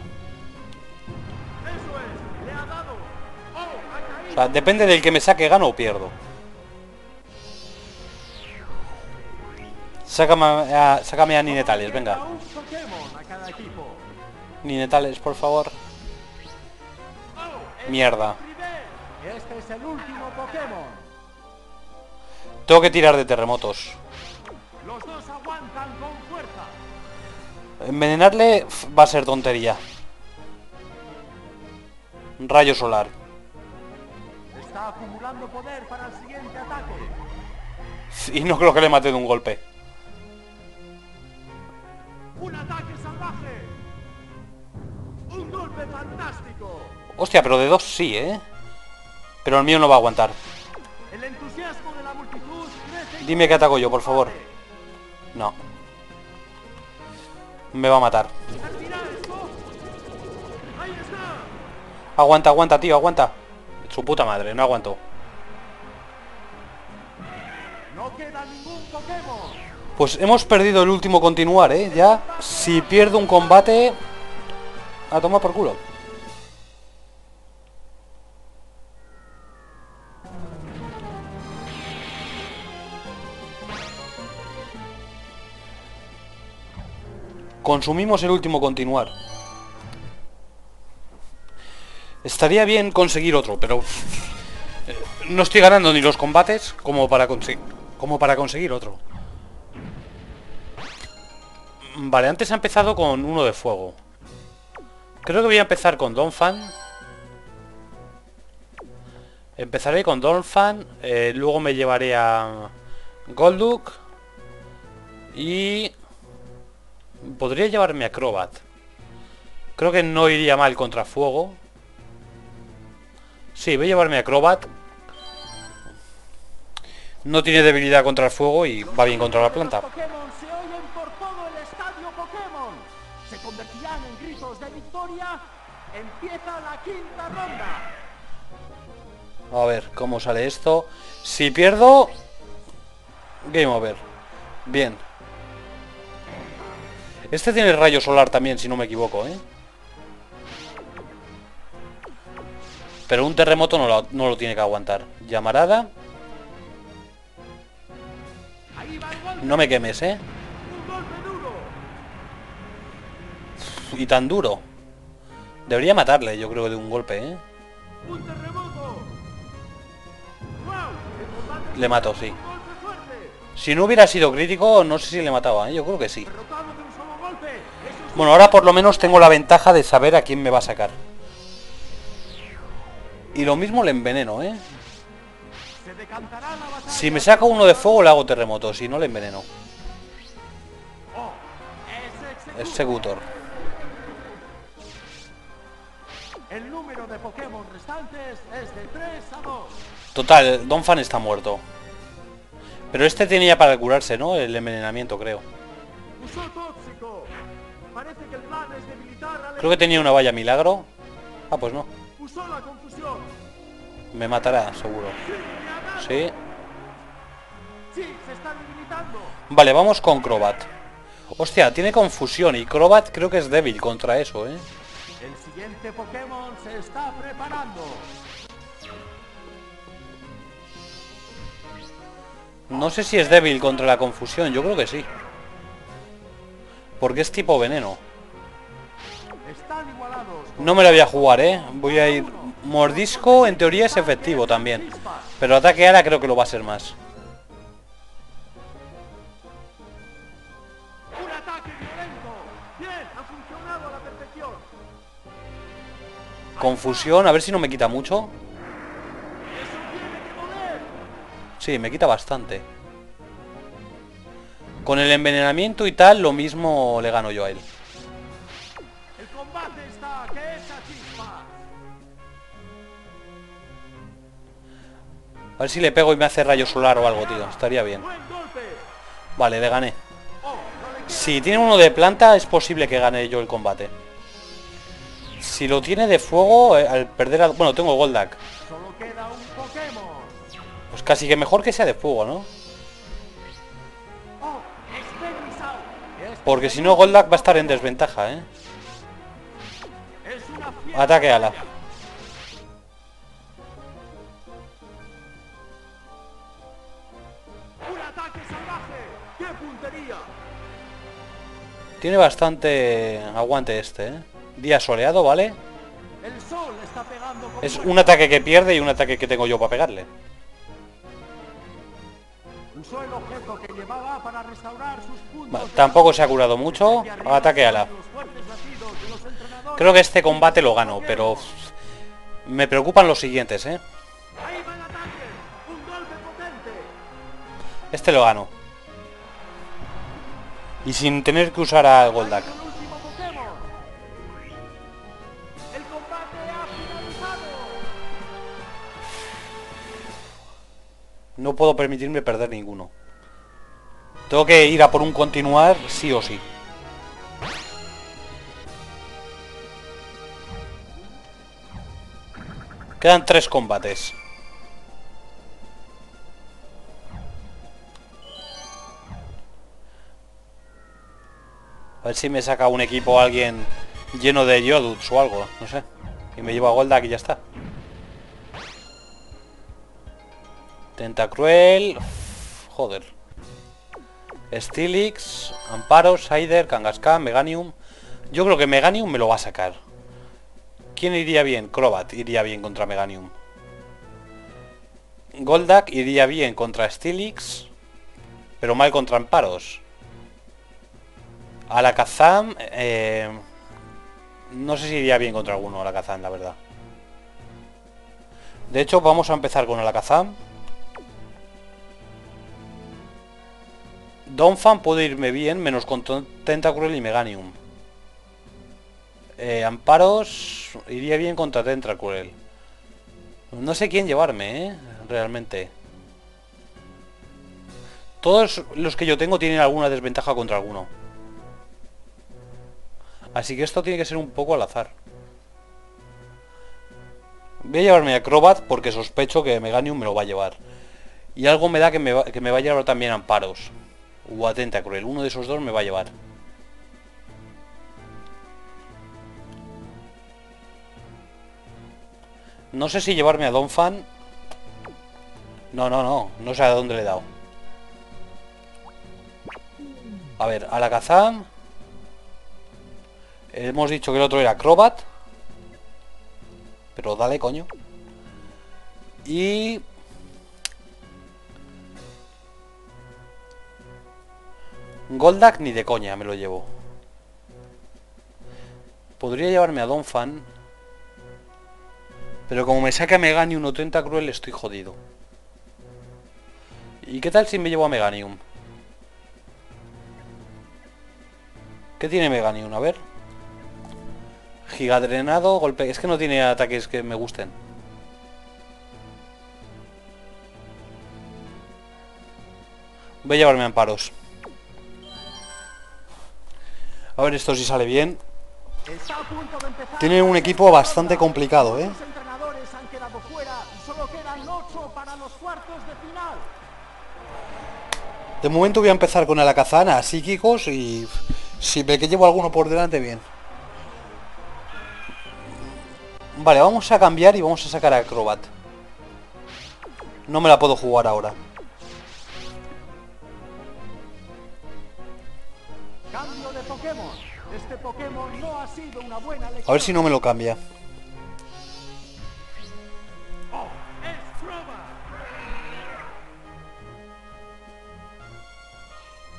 Oh. O sea, depende del que me saque, gano o pierdo. Sácame a, sácame a Ninetales, venga. Ninetales, por favor. Mierda. el primer. Este es el último Pokémon. Tengo que tirar de terremotos. Envenenarle va a ser tontería. Rayo solar. Está acumulando poder para el siguiente ataque. Y no creo que le mate de un golpe. ¡Un ataque salvaje! ¡Un golpe fantástico! Hostia, pero de dos sí, ¿eh? Pero el mío no va a aguantar. El entusiasmo de la multitud crece. Dime que ataco yo, por favor. No. Me va a matar. Aguanta, aguanta, tío, aguanta. Su puta madre, no aguantó. Pues hemos perdido el último continuar, ¿eh? Ya, si pierdo un combate... A tomar por culo. Consumimos el último continuar. Estaría bien conseguir otro, pero... eh, No estoy ganando ni los combates como para. Como para conseguir otro. Vale, antes ha empezado con uno de fuego. Creo que voy a empezar con Donphan. Empezaré con Donphan. eh, luego me llevaré a Golduck. Y... Podría llevarme a Crobat. Creo que no iría mal contra fuego. Sí, voy a llevarme a Crobat. No tiene debilidad contra el fuego y va bien contra la planta. A ver, ¿cómo sale esto? Si pierdo... Game over. Bien. Este tiene rayo solar también, si no me equivoco, ¿eh? Pero un terremoto no lo, no lo tiene que aguantar. Llamarada. No me quemes, ¿eh? Y tan duro. Debería matarle, yo creo, de un golpe, ¿eh? Le mato, sí. Si no hubiera sido crítico, no sé si le mataba, ¿eh? Yo creo que sí. Bueno, ahora por lo menos tengo la ventaja de saber a quién me va a sacar. Y lo mismo le enveneno, ¿eh? Si me saca uno de fuego le hago terremoto, si no le enveneno. Executor. El número de Pokémon restantes es de 3 a 2. Total, Donphan está muerto. Pero este tenía para curarse, ¿no? El envenenamiento, creo. Creo que tenía una valla milagro. Ah, pues no. Me matará, seguro. Sí. Vale, vamos con Crobat. Hostia, tiene confusión y Crobat creo que es débil contra eso, ¿eh? El siguiente Pokémon se está preparando. No sé si es débil contra la confusión, yo creo que sí. Porque es tipo veneno. No me la voy a jugar, ¿eh? Voy a ir... Mordisco en teoría es efectivo también. Pero ataque ala creo que lo va a ser más. Confusión, a ver si no me quita mucho. Eso tiene que doler. Sí, me quita bastante. Con el envenenamiento y tal, lo mismo le gano yo a él. El combate está que. A ver si le pego y me hace rayo solar o algo, tío. Estaría bien. Vale, le gané. Oh, Si tiene uno de planta, es posible que gane yo el combate. Si lo tiene de fuego, eh, al perder... a- Bueno, tengo Goldak. Casi que mejor que sea de fuego, ¿no? Porque si no, Goldak va a estar en desventaja, ¿eh? Ataque ala. Tiene bastante aguante este, ¿eh? Día soleado, ¿vale? El sol está pegando con Es un ataque que pierde y un ataque que tengo yo para pegarle. Usó el objeto que llevaba para restaurar sus puntos tampoco se ha curado mucho. Ataque entrenadores. Creo que este combate lo gano, pero... Me preocupan los siguientes, ¿eh? Este lo gano. Y sin tener que usar a Goldak. No puedo permitirme perder ninguno. Tengo que ir a por un continuar sí o sí. Quedan tres combates. A ver si me saca un equipo alguien lleno de Yoduts o algo, no sé. Y me llevo a Goldak y ya está. Tentacruel. Joder. Stilix, Amparo, Sider, Kangaskhan, Meganium. Yo creo que Meganium me lo va a sacar. ¿Quién iría bien? Crobat iría bien contra Meganium. Goldak iría bien contra Stilix. Pero mal contra Amparos. Alakazam... Eh, no sé si iría bien contra alguno Alakazam, la verdad. De hecho, vamos a empezar con Alakazam. Donphan puede irme bien, menos con Tentacruel y Meganium. Eh, Amparos iría bien contra Tentacruel. No sé quién llevarme, ¿eh? Realmente. Todos los que yo tengo tienen alguna desventaja contra alguno. Así que esto tiene que ser un poco al azar. Voy a llevarme a Crobat porque sospecho que Meganium me lo va a llevar. Y algo me da que me que me va a llevar también Amparos. O a Tentacruel. Uno de esos dos me va a llevar. No sé si llevarme a Donphan. No, no, no. No sé a dónde le he dado. A ver, Alakazam. Hemos dicho que el otro era Crobat. Pero dale, coño. Y... Goldak ni de coña me lo llevo. Podría llevarme a Donphan. Pero como me saca Meganium o Tentacruel estoy jodido. ¿Y qué tal si me llevo a Meganium? ¿Qué tiene Meganium? A ver. Gigadrenado, golpe... Es que no tiene ataques que me gusten. Voy a llevarme a amparos. A ver esto si sale bien. Está a punto de empezar. Tiene un equipo bastante complicado, ¿eh? De momento voy a empezar con Alakazam, a psíquicos y si ve que llevo alguno por delante, bien. Vale, vamos a cambiar y vamos a sacar a Acrobat. No me la puedo jugar ahora. A ver si no me lo cambia. Oh.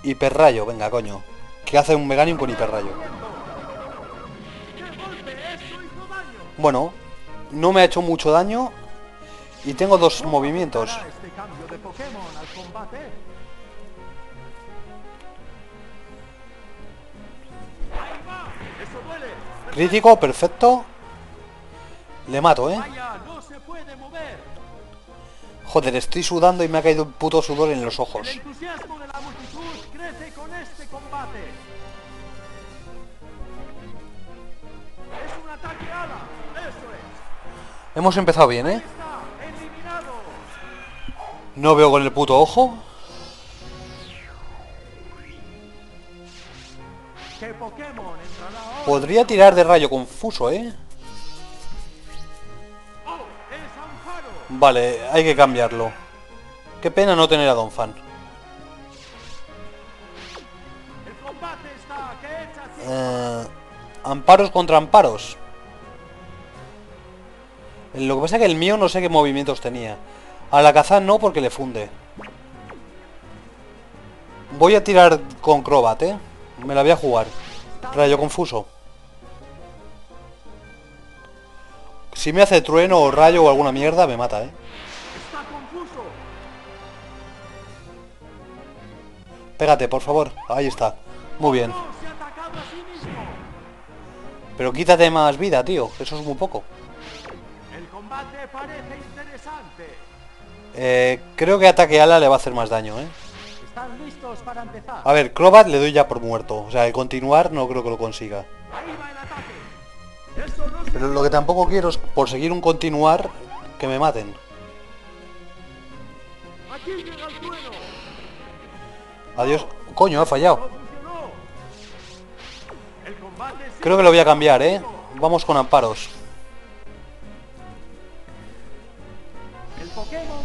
Hiperrayo, venga, coño. ¿Qué hace un Meganium con hiperrayo? Bueno, no me ha hecho mucho daño y tengo dos movimientos. ¿Hará este Crítico, perfecto. Le mato, ¿eh? Joder, estoy sudando y me ha caído un puto sudor en los ojos. Hemos empezado bien, ¿eh? No veo con el puto ojo. Podría tirar de rayo confuso, ¿eh? ¡Oh! Vale, hay que cambiarlo. Qué pena no tener a Don Fan. Eh, amparos contra amparos. Lo que pasa es que el mío no sé qué movimientos tenía. A la caza no porque le funde. Voy a tirar con Crobat, ¿eh? Me la voy a jugar. Rayo confuso. Si me hace trueno o rayo o alguna mierda, me mata, ¿eh? Está confuso. Pégate, por favor. Ahí está. Muy bien. Pero quítate más vida, tío. Eso es muy poco. El combate parece interesante. Eh, creo que ataque ala le va a hacer más daño, ¿eh? Para empezar. A ver, Crobat le doy ya por muerto. O sea, el continuar no creo que lo consiga. Pero lo que tampoco quiero es, por seguir un continuar, que me maten. Adiós. Coño, ha fallado. Creo que lo voy a cambiar, ¿eh? Vamos con amparos. El Pokémon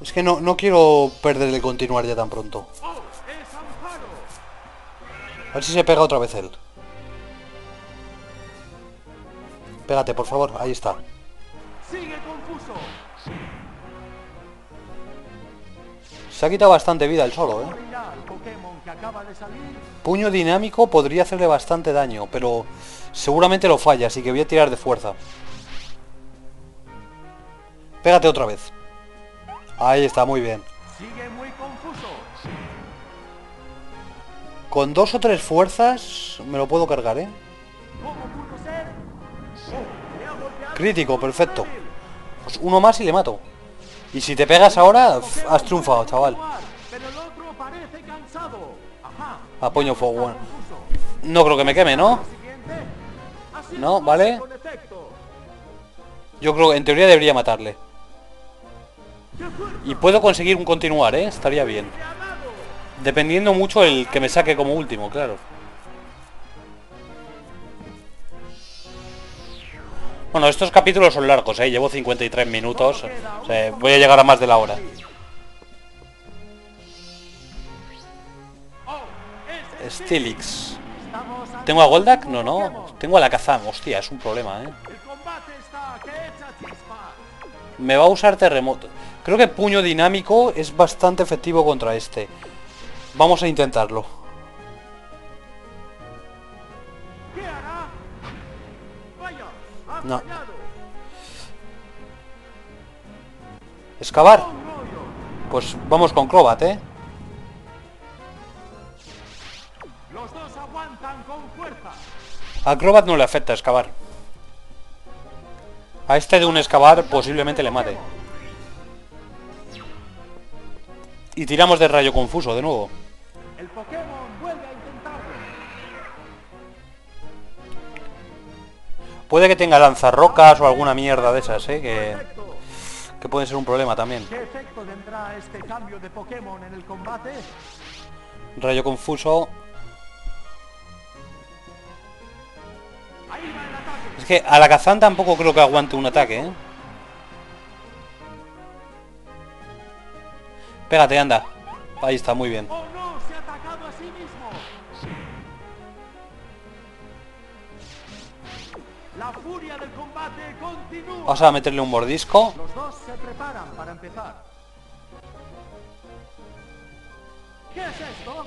Es que no, no quiero perder el continuar ya tan pronto. A ver si se pega otra vez él. Pégate, por favor. Ahí está. Sigue confuso. Se ha quitado bastante vida el solo, ¿eh? Puño dinámico podría hacerle bastante daño, pero seguramente lo falla, así que voy a tirar de fuerza. Pégate otra vez. Ahí está, muy bien. Sigue muy confuso. Con dos o tres fuerzas me lo puedo cargar, ¿eh? Crítico, perfecto. Pues uno más y le mato. Y si te pegas ahora, has triunfado, chaval. Apoyo fuego. No creo que me queme, ¿no? No, vale. Yo creo que en teoría debería matarle. Y puedo conseguir un continuar, ¿eh? Estaría bien. Dependiendo mucho el que me saque como último, claro. Bueno, estos capítulos son largos, ¿eh? Llevo 53 minutos. O sea, voy a llegar a más de la hora. Stilix. ¿Tengo a Goldak? No, no. Tengo a la Kazam. Hostia, es un problema, ¿eh? Me va a usar terremoto. Creo que puño dinámico es bastante efectivo contra este. Vamos a intentarlo. No. ¿Excavar? Pues vamos con Crobat, ¿eh? Los dos aguantan con fuerza. A Crobat no le afecta excavar. A este de un excavar posiblemente le mate. Y tiramos de rayo confuso de nuevo. El Pokémon vuelve a intentarlo. Puede que tenga lanzarrocas o alguna mierda de esas, ¿eh? Que, que puede ser un problema también. ¿Qué efecto tendrá este cambio de Pokémon en el combate? Rayo confuso. Es que a la Kazan tampoco creo que aguante un ataque, ¿eh? Pégate, anda. Ahí está, muy bien. Vamos a meterle un mordisco. Los dos se preparan para empezar. ¿Qué es esto?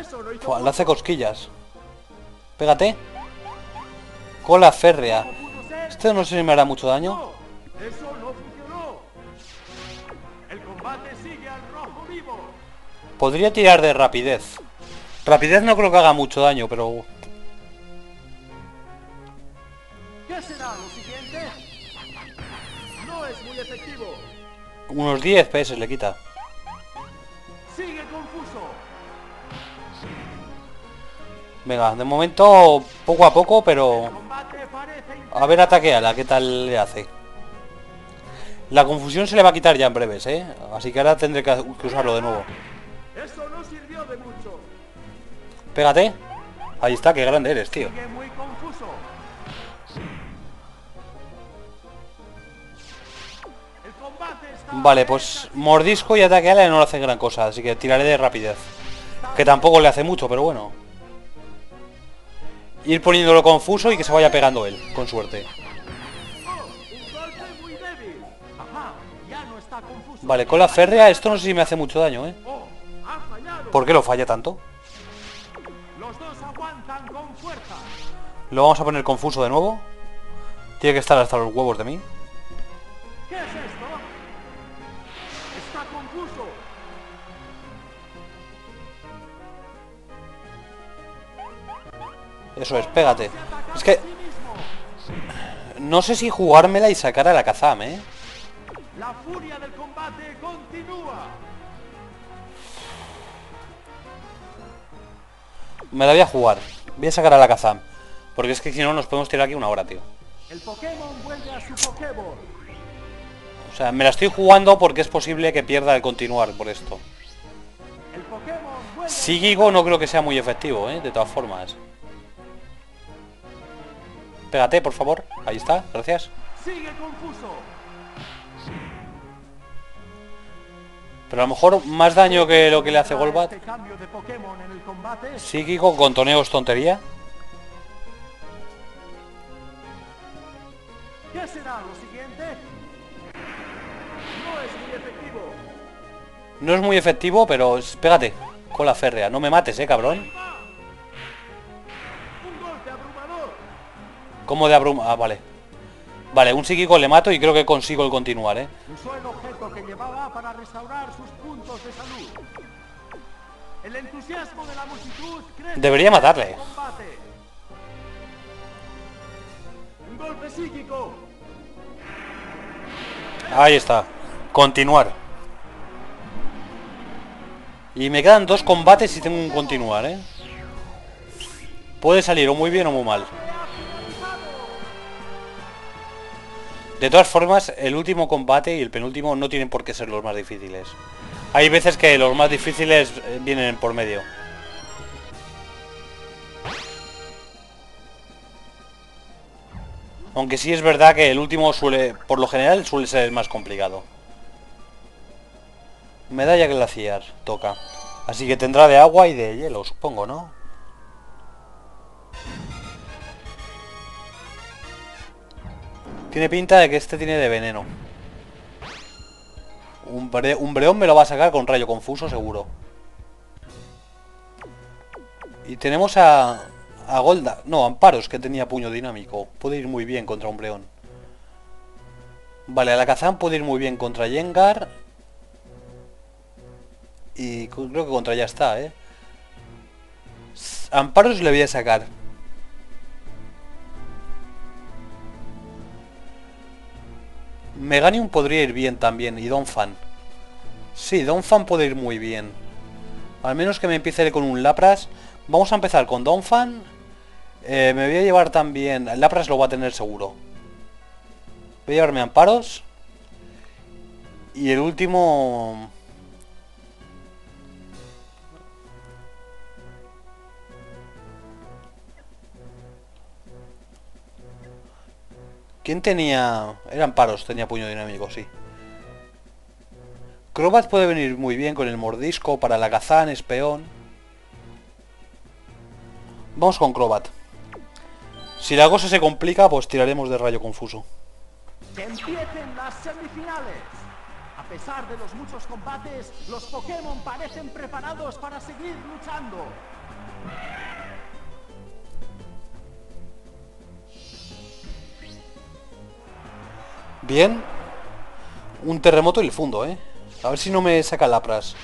Eso no hizo Fua, le hace cosquillas. Pégate. Cola férrea. Este no sé si me hará mucho daño. No, eso Podría tirar de rapidez. Rapidez no creo que haga mucho daño, pero... ¿Qué será lo siguiente? efectivo. Unos 10 PS le quita. Sigue confuso. Venga, de momento poco a poco, pero... A ver ataque a la qué tal le hace. La confusión se le va a quitar ya en breves, ¿eh? Así que ahora tendré que usarlo de nuevo. Eso no sirvió de mucho. Pégate. Ahí está, qué grande eres, tío. Sigue muy confuso. El combate está Vale, pues mordisco y ataque ala no le hacen gran cosa, así que tiraré de rapidez. Que tampoco le hace mucho, pero bueno. Ir poniéndolo confuso y que se vaya pegando él, con suerte. Oh. Vale, con la férrea esto no sé si me hace mucho daño, ¿eh? ¿Por qué lo falla tanto? Los dos aguantan con fuerza. Lo vamos a poner confuso de nuevo. Tiene que estar hasta los huevos de mí. ¿Qué es esto? Está confuso. Eso es, pégate. Es que no sé si jugármela y sacar a la Kazam, ¿eh? La furia del Me la voy a jugar. Voy a sacar a la Kazam. Porque es que si no nos podemos tirar aquí una hora, tío. El Pokémon vuelve a su Pokéball. O sea, me la estoy jugando porque es posible que pierda el continuar por esto. Sigigo no creo que sea muy efectivo, ¿eh? De todas formas. Pégate, por favor. Ahí está, gracias. Sigue confuso. Pero a lo mejor más daño que lo que le hace Golbat. Este. Psíquico con toneos tontería. ¿Qué será lo siguiente? No es muy efectivo. No es muy efectivo, pero pégate. Con la férrea. No me mates, eh, cabrón. Un golpe abrumador. Como de abruma... Ah, vale. Vale, un psíquico le mato y creo que consigo el continuar, eh. Usó el objeto que llevaba para restaurar sus puntos de salud. El entusiasmo de la multitud crece Debería matarle. Un golpe psíquico. Ahí está. Continuar. Y me quedan dos combates y tengo un continuar, ¿eh? Puede salir o muy bien o muy mal. De todas formas, el último combate y el penúltimo no tienen por qué ser los más difíciles. Hay veces que los más difíciles eh, vienen por medio. Aunque sí es verdad que el último suele, por lo general, suele ser el más complicado. Medalla glaciar, toca. Así que tendrá de agua y de hielo, supongo, ¿no? Tiene pinta de que este tiene de veneno. Un, bre- un breón me lo va a sacar con rayo confuso, seguro. Y tenemos a... A Golda... No, Amparos, que tenía puño dinámico. Puede ir muy bien contra un breón. Vale, Alakazam puede ir muy bien contra Yengar. Y creo que contra ya está, ¿eh? Amparos le voy a sacar. Meganium podría ir bien también. Y Donphan. Sí, Donphan puede ir muy bien. Al menos que me empiece con un Lapras. Vamos a empezar con Donphan. Eh, me voy a llevar también... Lapras lo va a tener seguro. Voy a llevarme Amparos. Y el último... ¿Quién tenía...? Eran paros, tenía puño dinámico, sí. Crobat puede venir muy bien con el mordisco para la Kazan, espeón. Vamos con Crobat. Si la cosa se complica, pues tiraremos de rayo confuso. Que empiecen las semifinales. A pesar de los muchos combates, los Pokémon parecen preparados para seguir luchando. Bien. Un terremoto y el fundo, ¿eh? A ver si no me saca Lapras.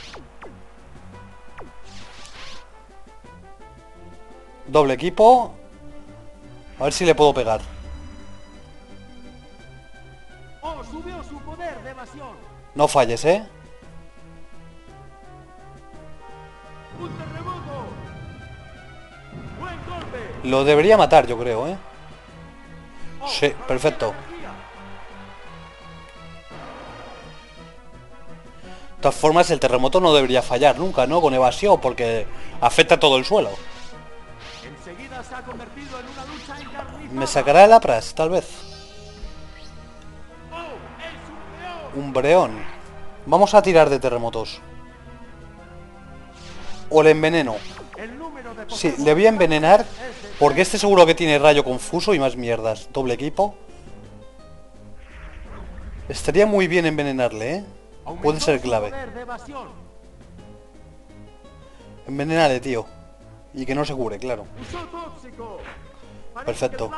Doble equipo. A ver si le puedo pegar. ¡Oh, Subió su poder de evasión. No falles, ¿eh? Un terremoto. Buen golpe. Lo debería matar, yo creo, ¿eh? Oh, Sí, perfecto. Todas formas, el terremoto no debería fallar nunca, ¿no? Con evasión, porque afecta todo el suelo. Enseguida se ha convertido en una lucha encarnizada. ¿Me sacará el apras, tal vez? Oh, un breón. Vamos a tirar de terremotos. O le enveneno. Sí, le voy a envenenar porque este seguro que tiene rayo confuso y más mierdas. Doble equipo. Estaría muy bien envenenarle, ¿eh? Puede ser clave. Envenenale, tío. Y que no se cure, claro. Perfecto.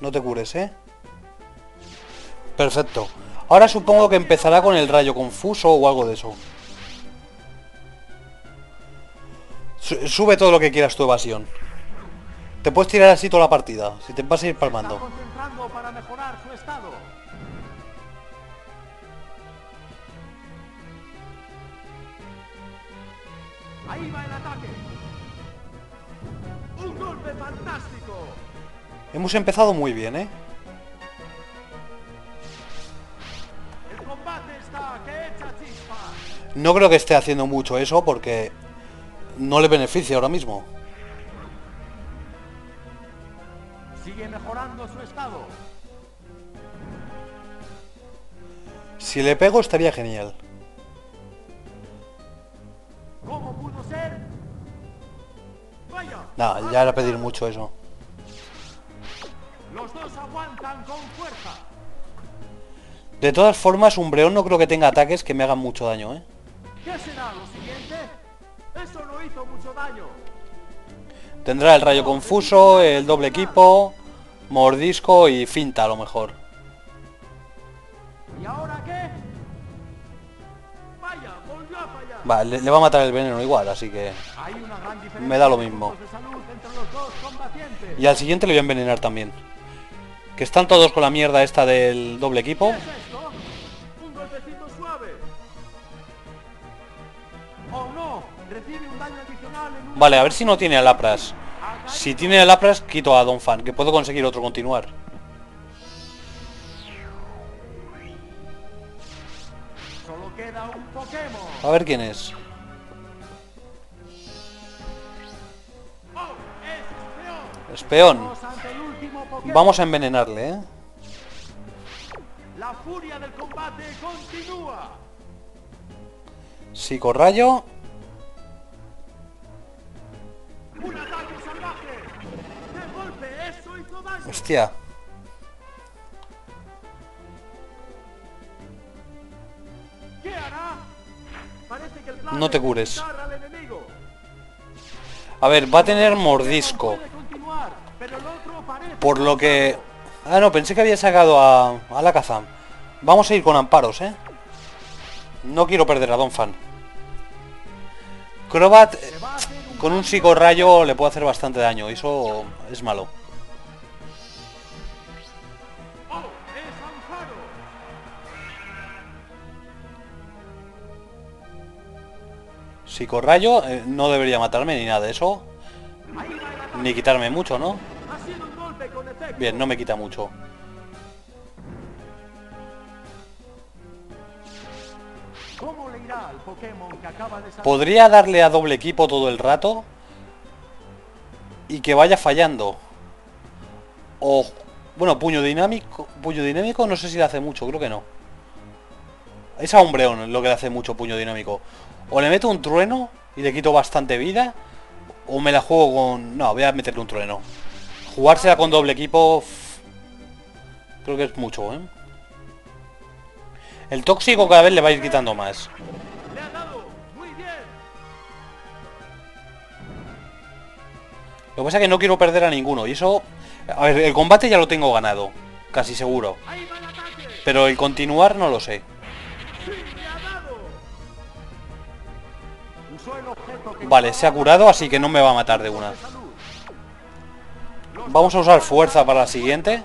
No te cures, ¿eh? Perfecto. Ahora supongo que empezará con el rayo confuso o algo de eso. Su- Sube todo lo que quieras tu evasión. Te puedes tirar así toda la partida, si te vas a ir palmando. concentrando para mejorar Ahí va el ataque. Un golpe fantástico. Hemos empezado muy bien, ¿eh? El combate está que echa chispas. No creo que esté haciendo mucho eso porque no le beneficia ahora mismo. Sigue mejorando su estado. Si le pego estaría genial. Nah, ya era pedir mucho eso. Los dos aguantan con fuerza. De todas formas, un breón no creo que tenga ataques que me hagan mucho daño, ¿eh? ¿Qué será lo siguiente? Eso no hizo mucho daño. Tendrá el rayo confuso, el doble equipo, mordisco y finta a lo mejor. Volvió a fallar. Va, le, le va a matar el veneno igual, así que... Me da lo mismo. Y al siguiente le voy a envenenar también. Que están todos con la mierda esta del doble equipo. Vale, a ver si no tiene alapras. Si tiene alapras, quito a Don Fan, que puedo conseguir otro continuar. A ver quién es. Es Pokémon. Vamos a envenenarle, ¿eh? La furia del combate continúa. Psicorrayo. Un ataque salvaje. De golpe, eso hizo daño. Hostia. No te es cures. A ver, va a tener mordisco. Por lo que... Ah, no, pensé que había sacado a, a la Kazam. Vamos a ir con amparos, ¿eh? No quiero perder a Don Fan. Crobat eh, con un psicorrayo le puede hacer bastante daño. Eso es malo. Psicorrayo eh, no debería matarme ni nada de eso. Ni quitarme mucho, ¿no? Bien, no me quita mucho. Podría darle a doble equipo todo el rato. Y que vaya fallando. O... Bueno, puño dinámico... Puño dinámico no sé si le hace mucho, creo que no. Es a Umbreon lo que le hace mucho puño dinámico. O le meto un trueno y le quito bastante vida. O me la juego con... No, voy a meterle un trueno. Jugársela con doble equipo... Creo que es mucho, ¿eh? El tóxico cada vez le va a ir quitando más. Lo que pasa es que no quiero perder a ninguno. Y eso... A ver, el combate ya lo tengo ganado. Casi seguro. Pero el continuar no lo sé. Vale, se ha curado, así que no me va a matar de una. Vamos a usar fuerza para la siguiente.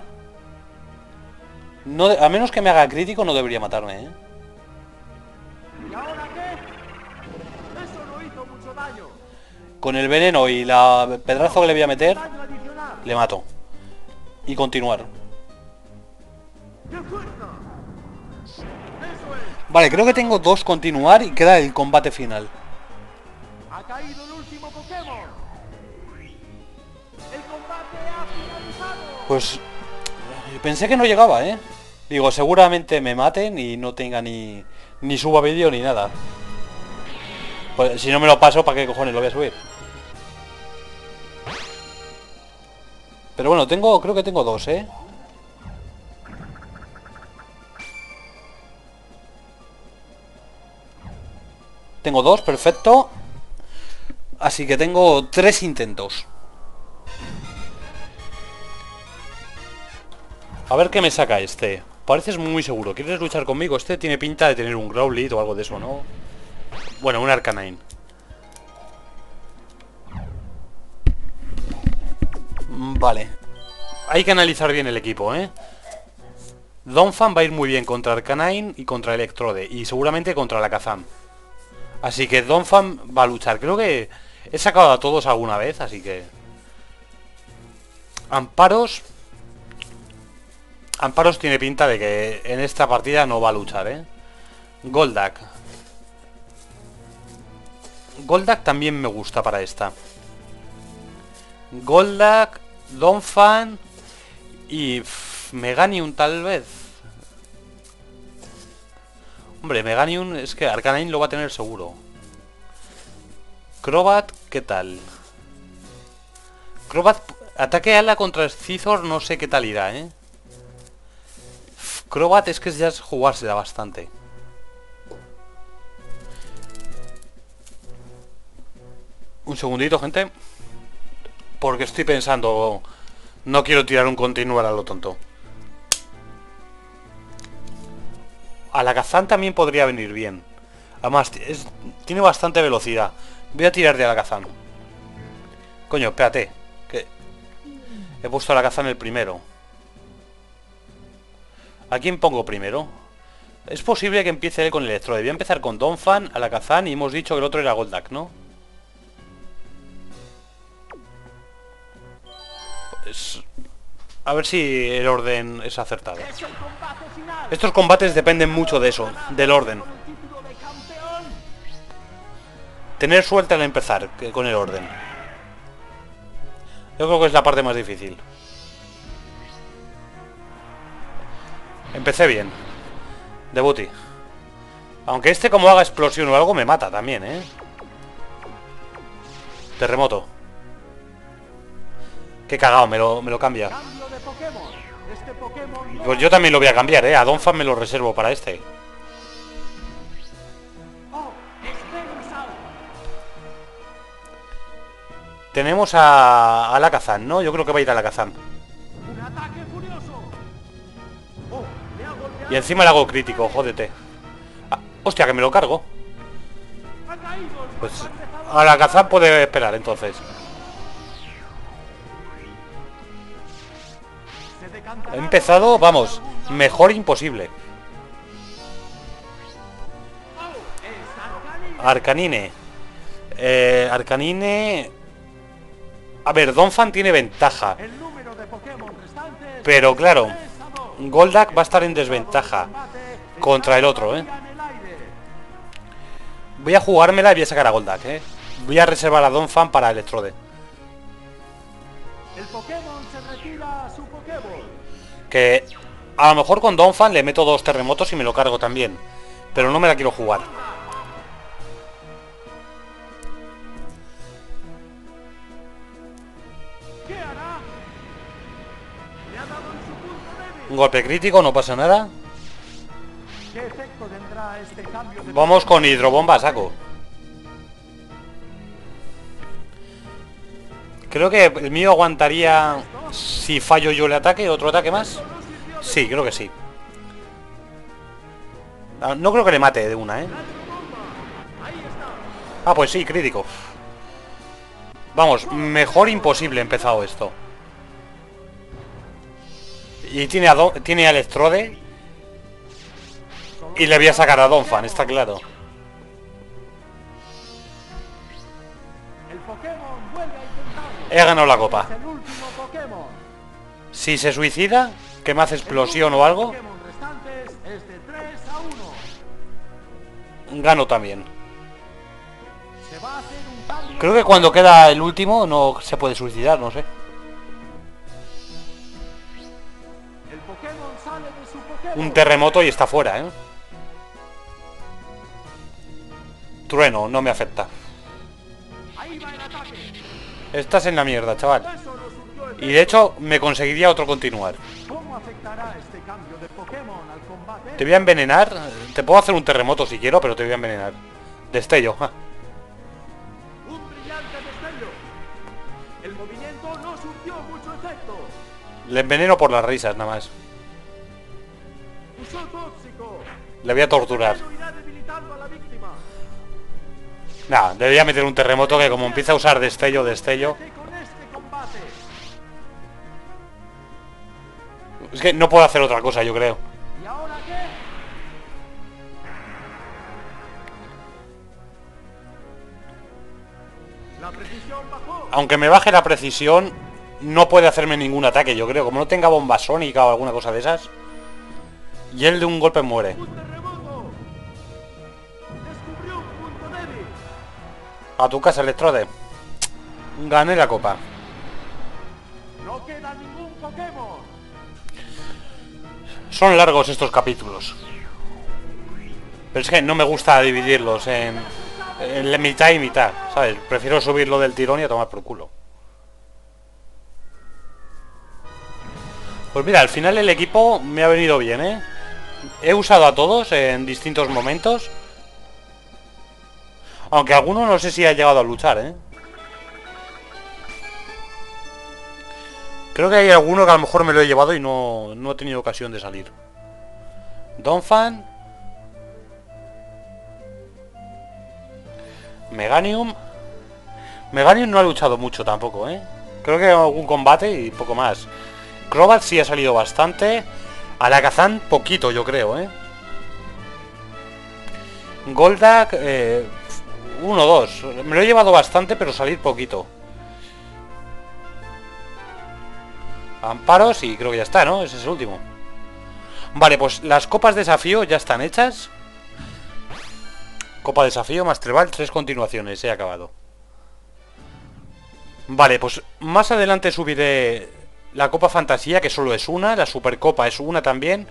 No, a menos que me haga crítico no debería matarme, ¿eh? Con el veneno y la pedrazo que le voy a meter, le mato. Y continuar. Vale, creo que tengo dos continuar y queda el combate final. Caído el último Pokémon. Pues pensé que no llegaba, ¿eh? Digo, seguramente me maten y no tenga ni, ni suba vídeo ni nada. Pues si no me lo paso, ¿para qué cojones lo voy a subir? Pero bueno, tengo, creo que tengo dos, ¿eh? Tengo dos, perfecto. Así que tengo tres intentos. A ver qué me saca este. Pareces muy seguro. ¿Quieres luchar conmigo? Este tiene pinta de tener un Growlithe o algo de eso, ¿no? Bueno, un Arcanine. Vale. Hay que analizar bien el equipo, ¿eh? Donphan va a ir muy bien contra Arcanine y contra Electrode. Y seguramente contra la Kazam. Así que Donphan va a luchar. Creo que he sacado a todos alguna vez, así que... Amparos... Amparos tiene pinta de que en esta partida no va a luchar, ¿eh? Goldak. Goldak también me gusta para esta. Goldak, Donphan y Meganium tal vez. Hombre, Meganium es que Arcanine lo va a tener seguro. Crobat, ¿qué tal? Crobat, ataque ala contra Scizor, no sé qué tal irá, ¿eh? Crobat es que ya es jugársela bastante. Un segundito, gente. Porque estoy pensando... No quiero tirar un continuar a lo tonto. A la Kazan también podría venir bien. Además, tiene bastante velocidad. Voy a tirar de la Kazan. Coño, espérate. He puesto a la Kazan el primero. ¿A quién pongo primero? Es posible que empiece él con Electrode. Voy a empezar con Donphan, Alakazam y hemos dicho que el otro era Goldak, ¿no? A ver si el orden es acertado. Estos combates dependen mucho de eso, del orden. Tener suerte al empezar que con el orden. Yo creo que es la parte más difícil. Empecé bien. Debuti. Aunque este como haga explosión o algo me mata también, ¿eh? Terremoto. Qué cagado, me lo, me lo cambia. Este Pues yo también lo voy a cambiar, ¿eh? A Donphan me lo reservo para este. Tenemos a, a Alakazam, ¿no? Yo creo que va a ir a. Oh, ha golpeado. Y encima le hago crítico, jódete. Ah, hostia, que me lo cargo. Pues a la puede esperar entonces. He empezado, vamos, mejor imposible. Oh. Arcanine. Eh, Arcanine... A ver, Donphan tiene ventaja. Pero claro. Goldak va a estar en desventaja. Contra el otro, ¿eh? Voy a jugármela y voy a sacar a Goldak, ¿eh? Voy a reservar a Donphan para Electrode. El Pokémon se retira a su. Que a lo mejor con Donphan le meto dos terremotos y me lo cargo también. Pero no me la quiero jugar. Un golpe crítico, no pasa nada. ¿Qué efecto tendrá este Vamos con hidrobomba saco. Creo que el mío aguantaría si fallo yo el ataque, otro ataque más. Sí, creo que sí. Ah, No creo que le mate de una, ¿eh? Ah, pues sí, crítico. Vamos, mejor imposible empezado esto. Y tiene a, Do- tiene a Electrode. Y le voy a sacar a Donphan, está claro. He ganado la copa. Si se suicida, que me hace explosión o algo, Pokémon restantes es de 3 a 1. gano también. Creo que cuando queda el último no se puede suicidar, no sé. Un terremoto y está fuera, ¿eh? Trueno, no me afecta. Estás en la mierda, chaval. Y de hecho, me conseguiría otro continuar. Te voy a envenenar. Te puedo hacer un terremoto si quiero, pero te voy a envenenar. Destello. ja. Un brillante destello. El movimiento no surtió mucho efecto. Le enveneno por las risas, nada más. Le voy a torturar. Nada, debería meter un terremoto que como empieza a usar destello, destello. Este. Es que no puedo hacer otra cosa, yo creo. Aunque me baje la precisión, no puede hacerme ningún ataque, yo creo. Como no tenga bomba sónica o alguna cosa de esas. Y él de un golpe muere. A tu casa, Electrode. Gané la copa. No queda ningún Pokémon. Son largos estos capítulos. Pero es que no me gusta dividirlos en, en la mitad y mitad, ¿sabes? Prefiero subirlo del tirón y a tomar por culo. Pues mira, al final el equipo me ha venido bien, ¿eh? He usado a todos en distintos momentos. Aunque alguno no sé si ha llegado a luchar, ¿eh? Creo que hay alguno que a lo mejor me lo he llevado y no, no he tenido ocasión de salir. Donphan. Meganium. Meganium no ha luchado mucho tampoco, ¿eh? Creo que algún combate y poco más. Crobat sí ha salido bastante. Alakazam poquito, yo creo, ¿eh? Goldak, eh, uno, dos. Me lo he llevado bastante, pero salir poquito. Amparos y creo que ya está, ¿no? Ese es el último. Vale, pues las copas de desafío ya están hechas. Copa de desafío, Master Ball, tres continuaciones, he acabado. Vale, pues más adelante subiré la Copa Fantasía, que solo es una, la Supercopa es una también,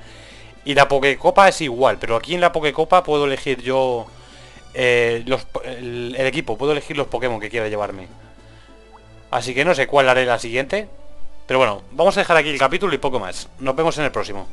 y la Pokecopa es igual, pero aquí en la Pokecopa puedo elegir yo eh, el, el equipo, puedo elegir los Pokémon que quiera llevarme. Así que no sé cuál haré la siguiente. Pero bueno, vamos a dejar aquí el capítulo y poco más. Nos vemos en el próximo.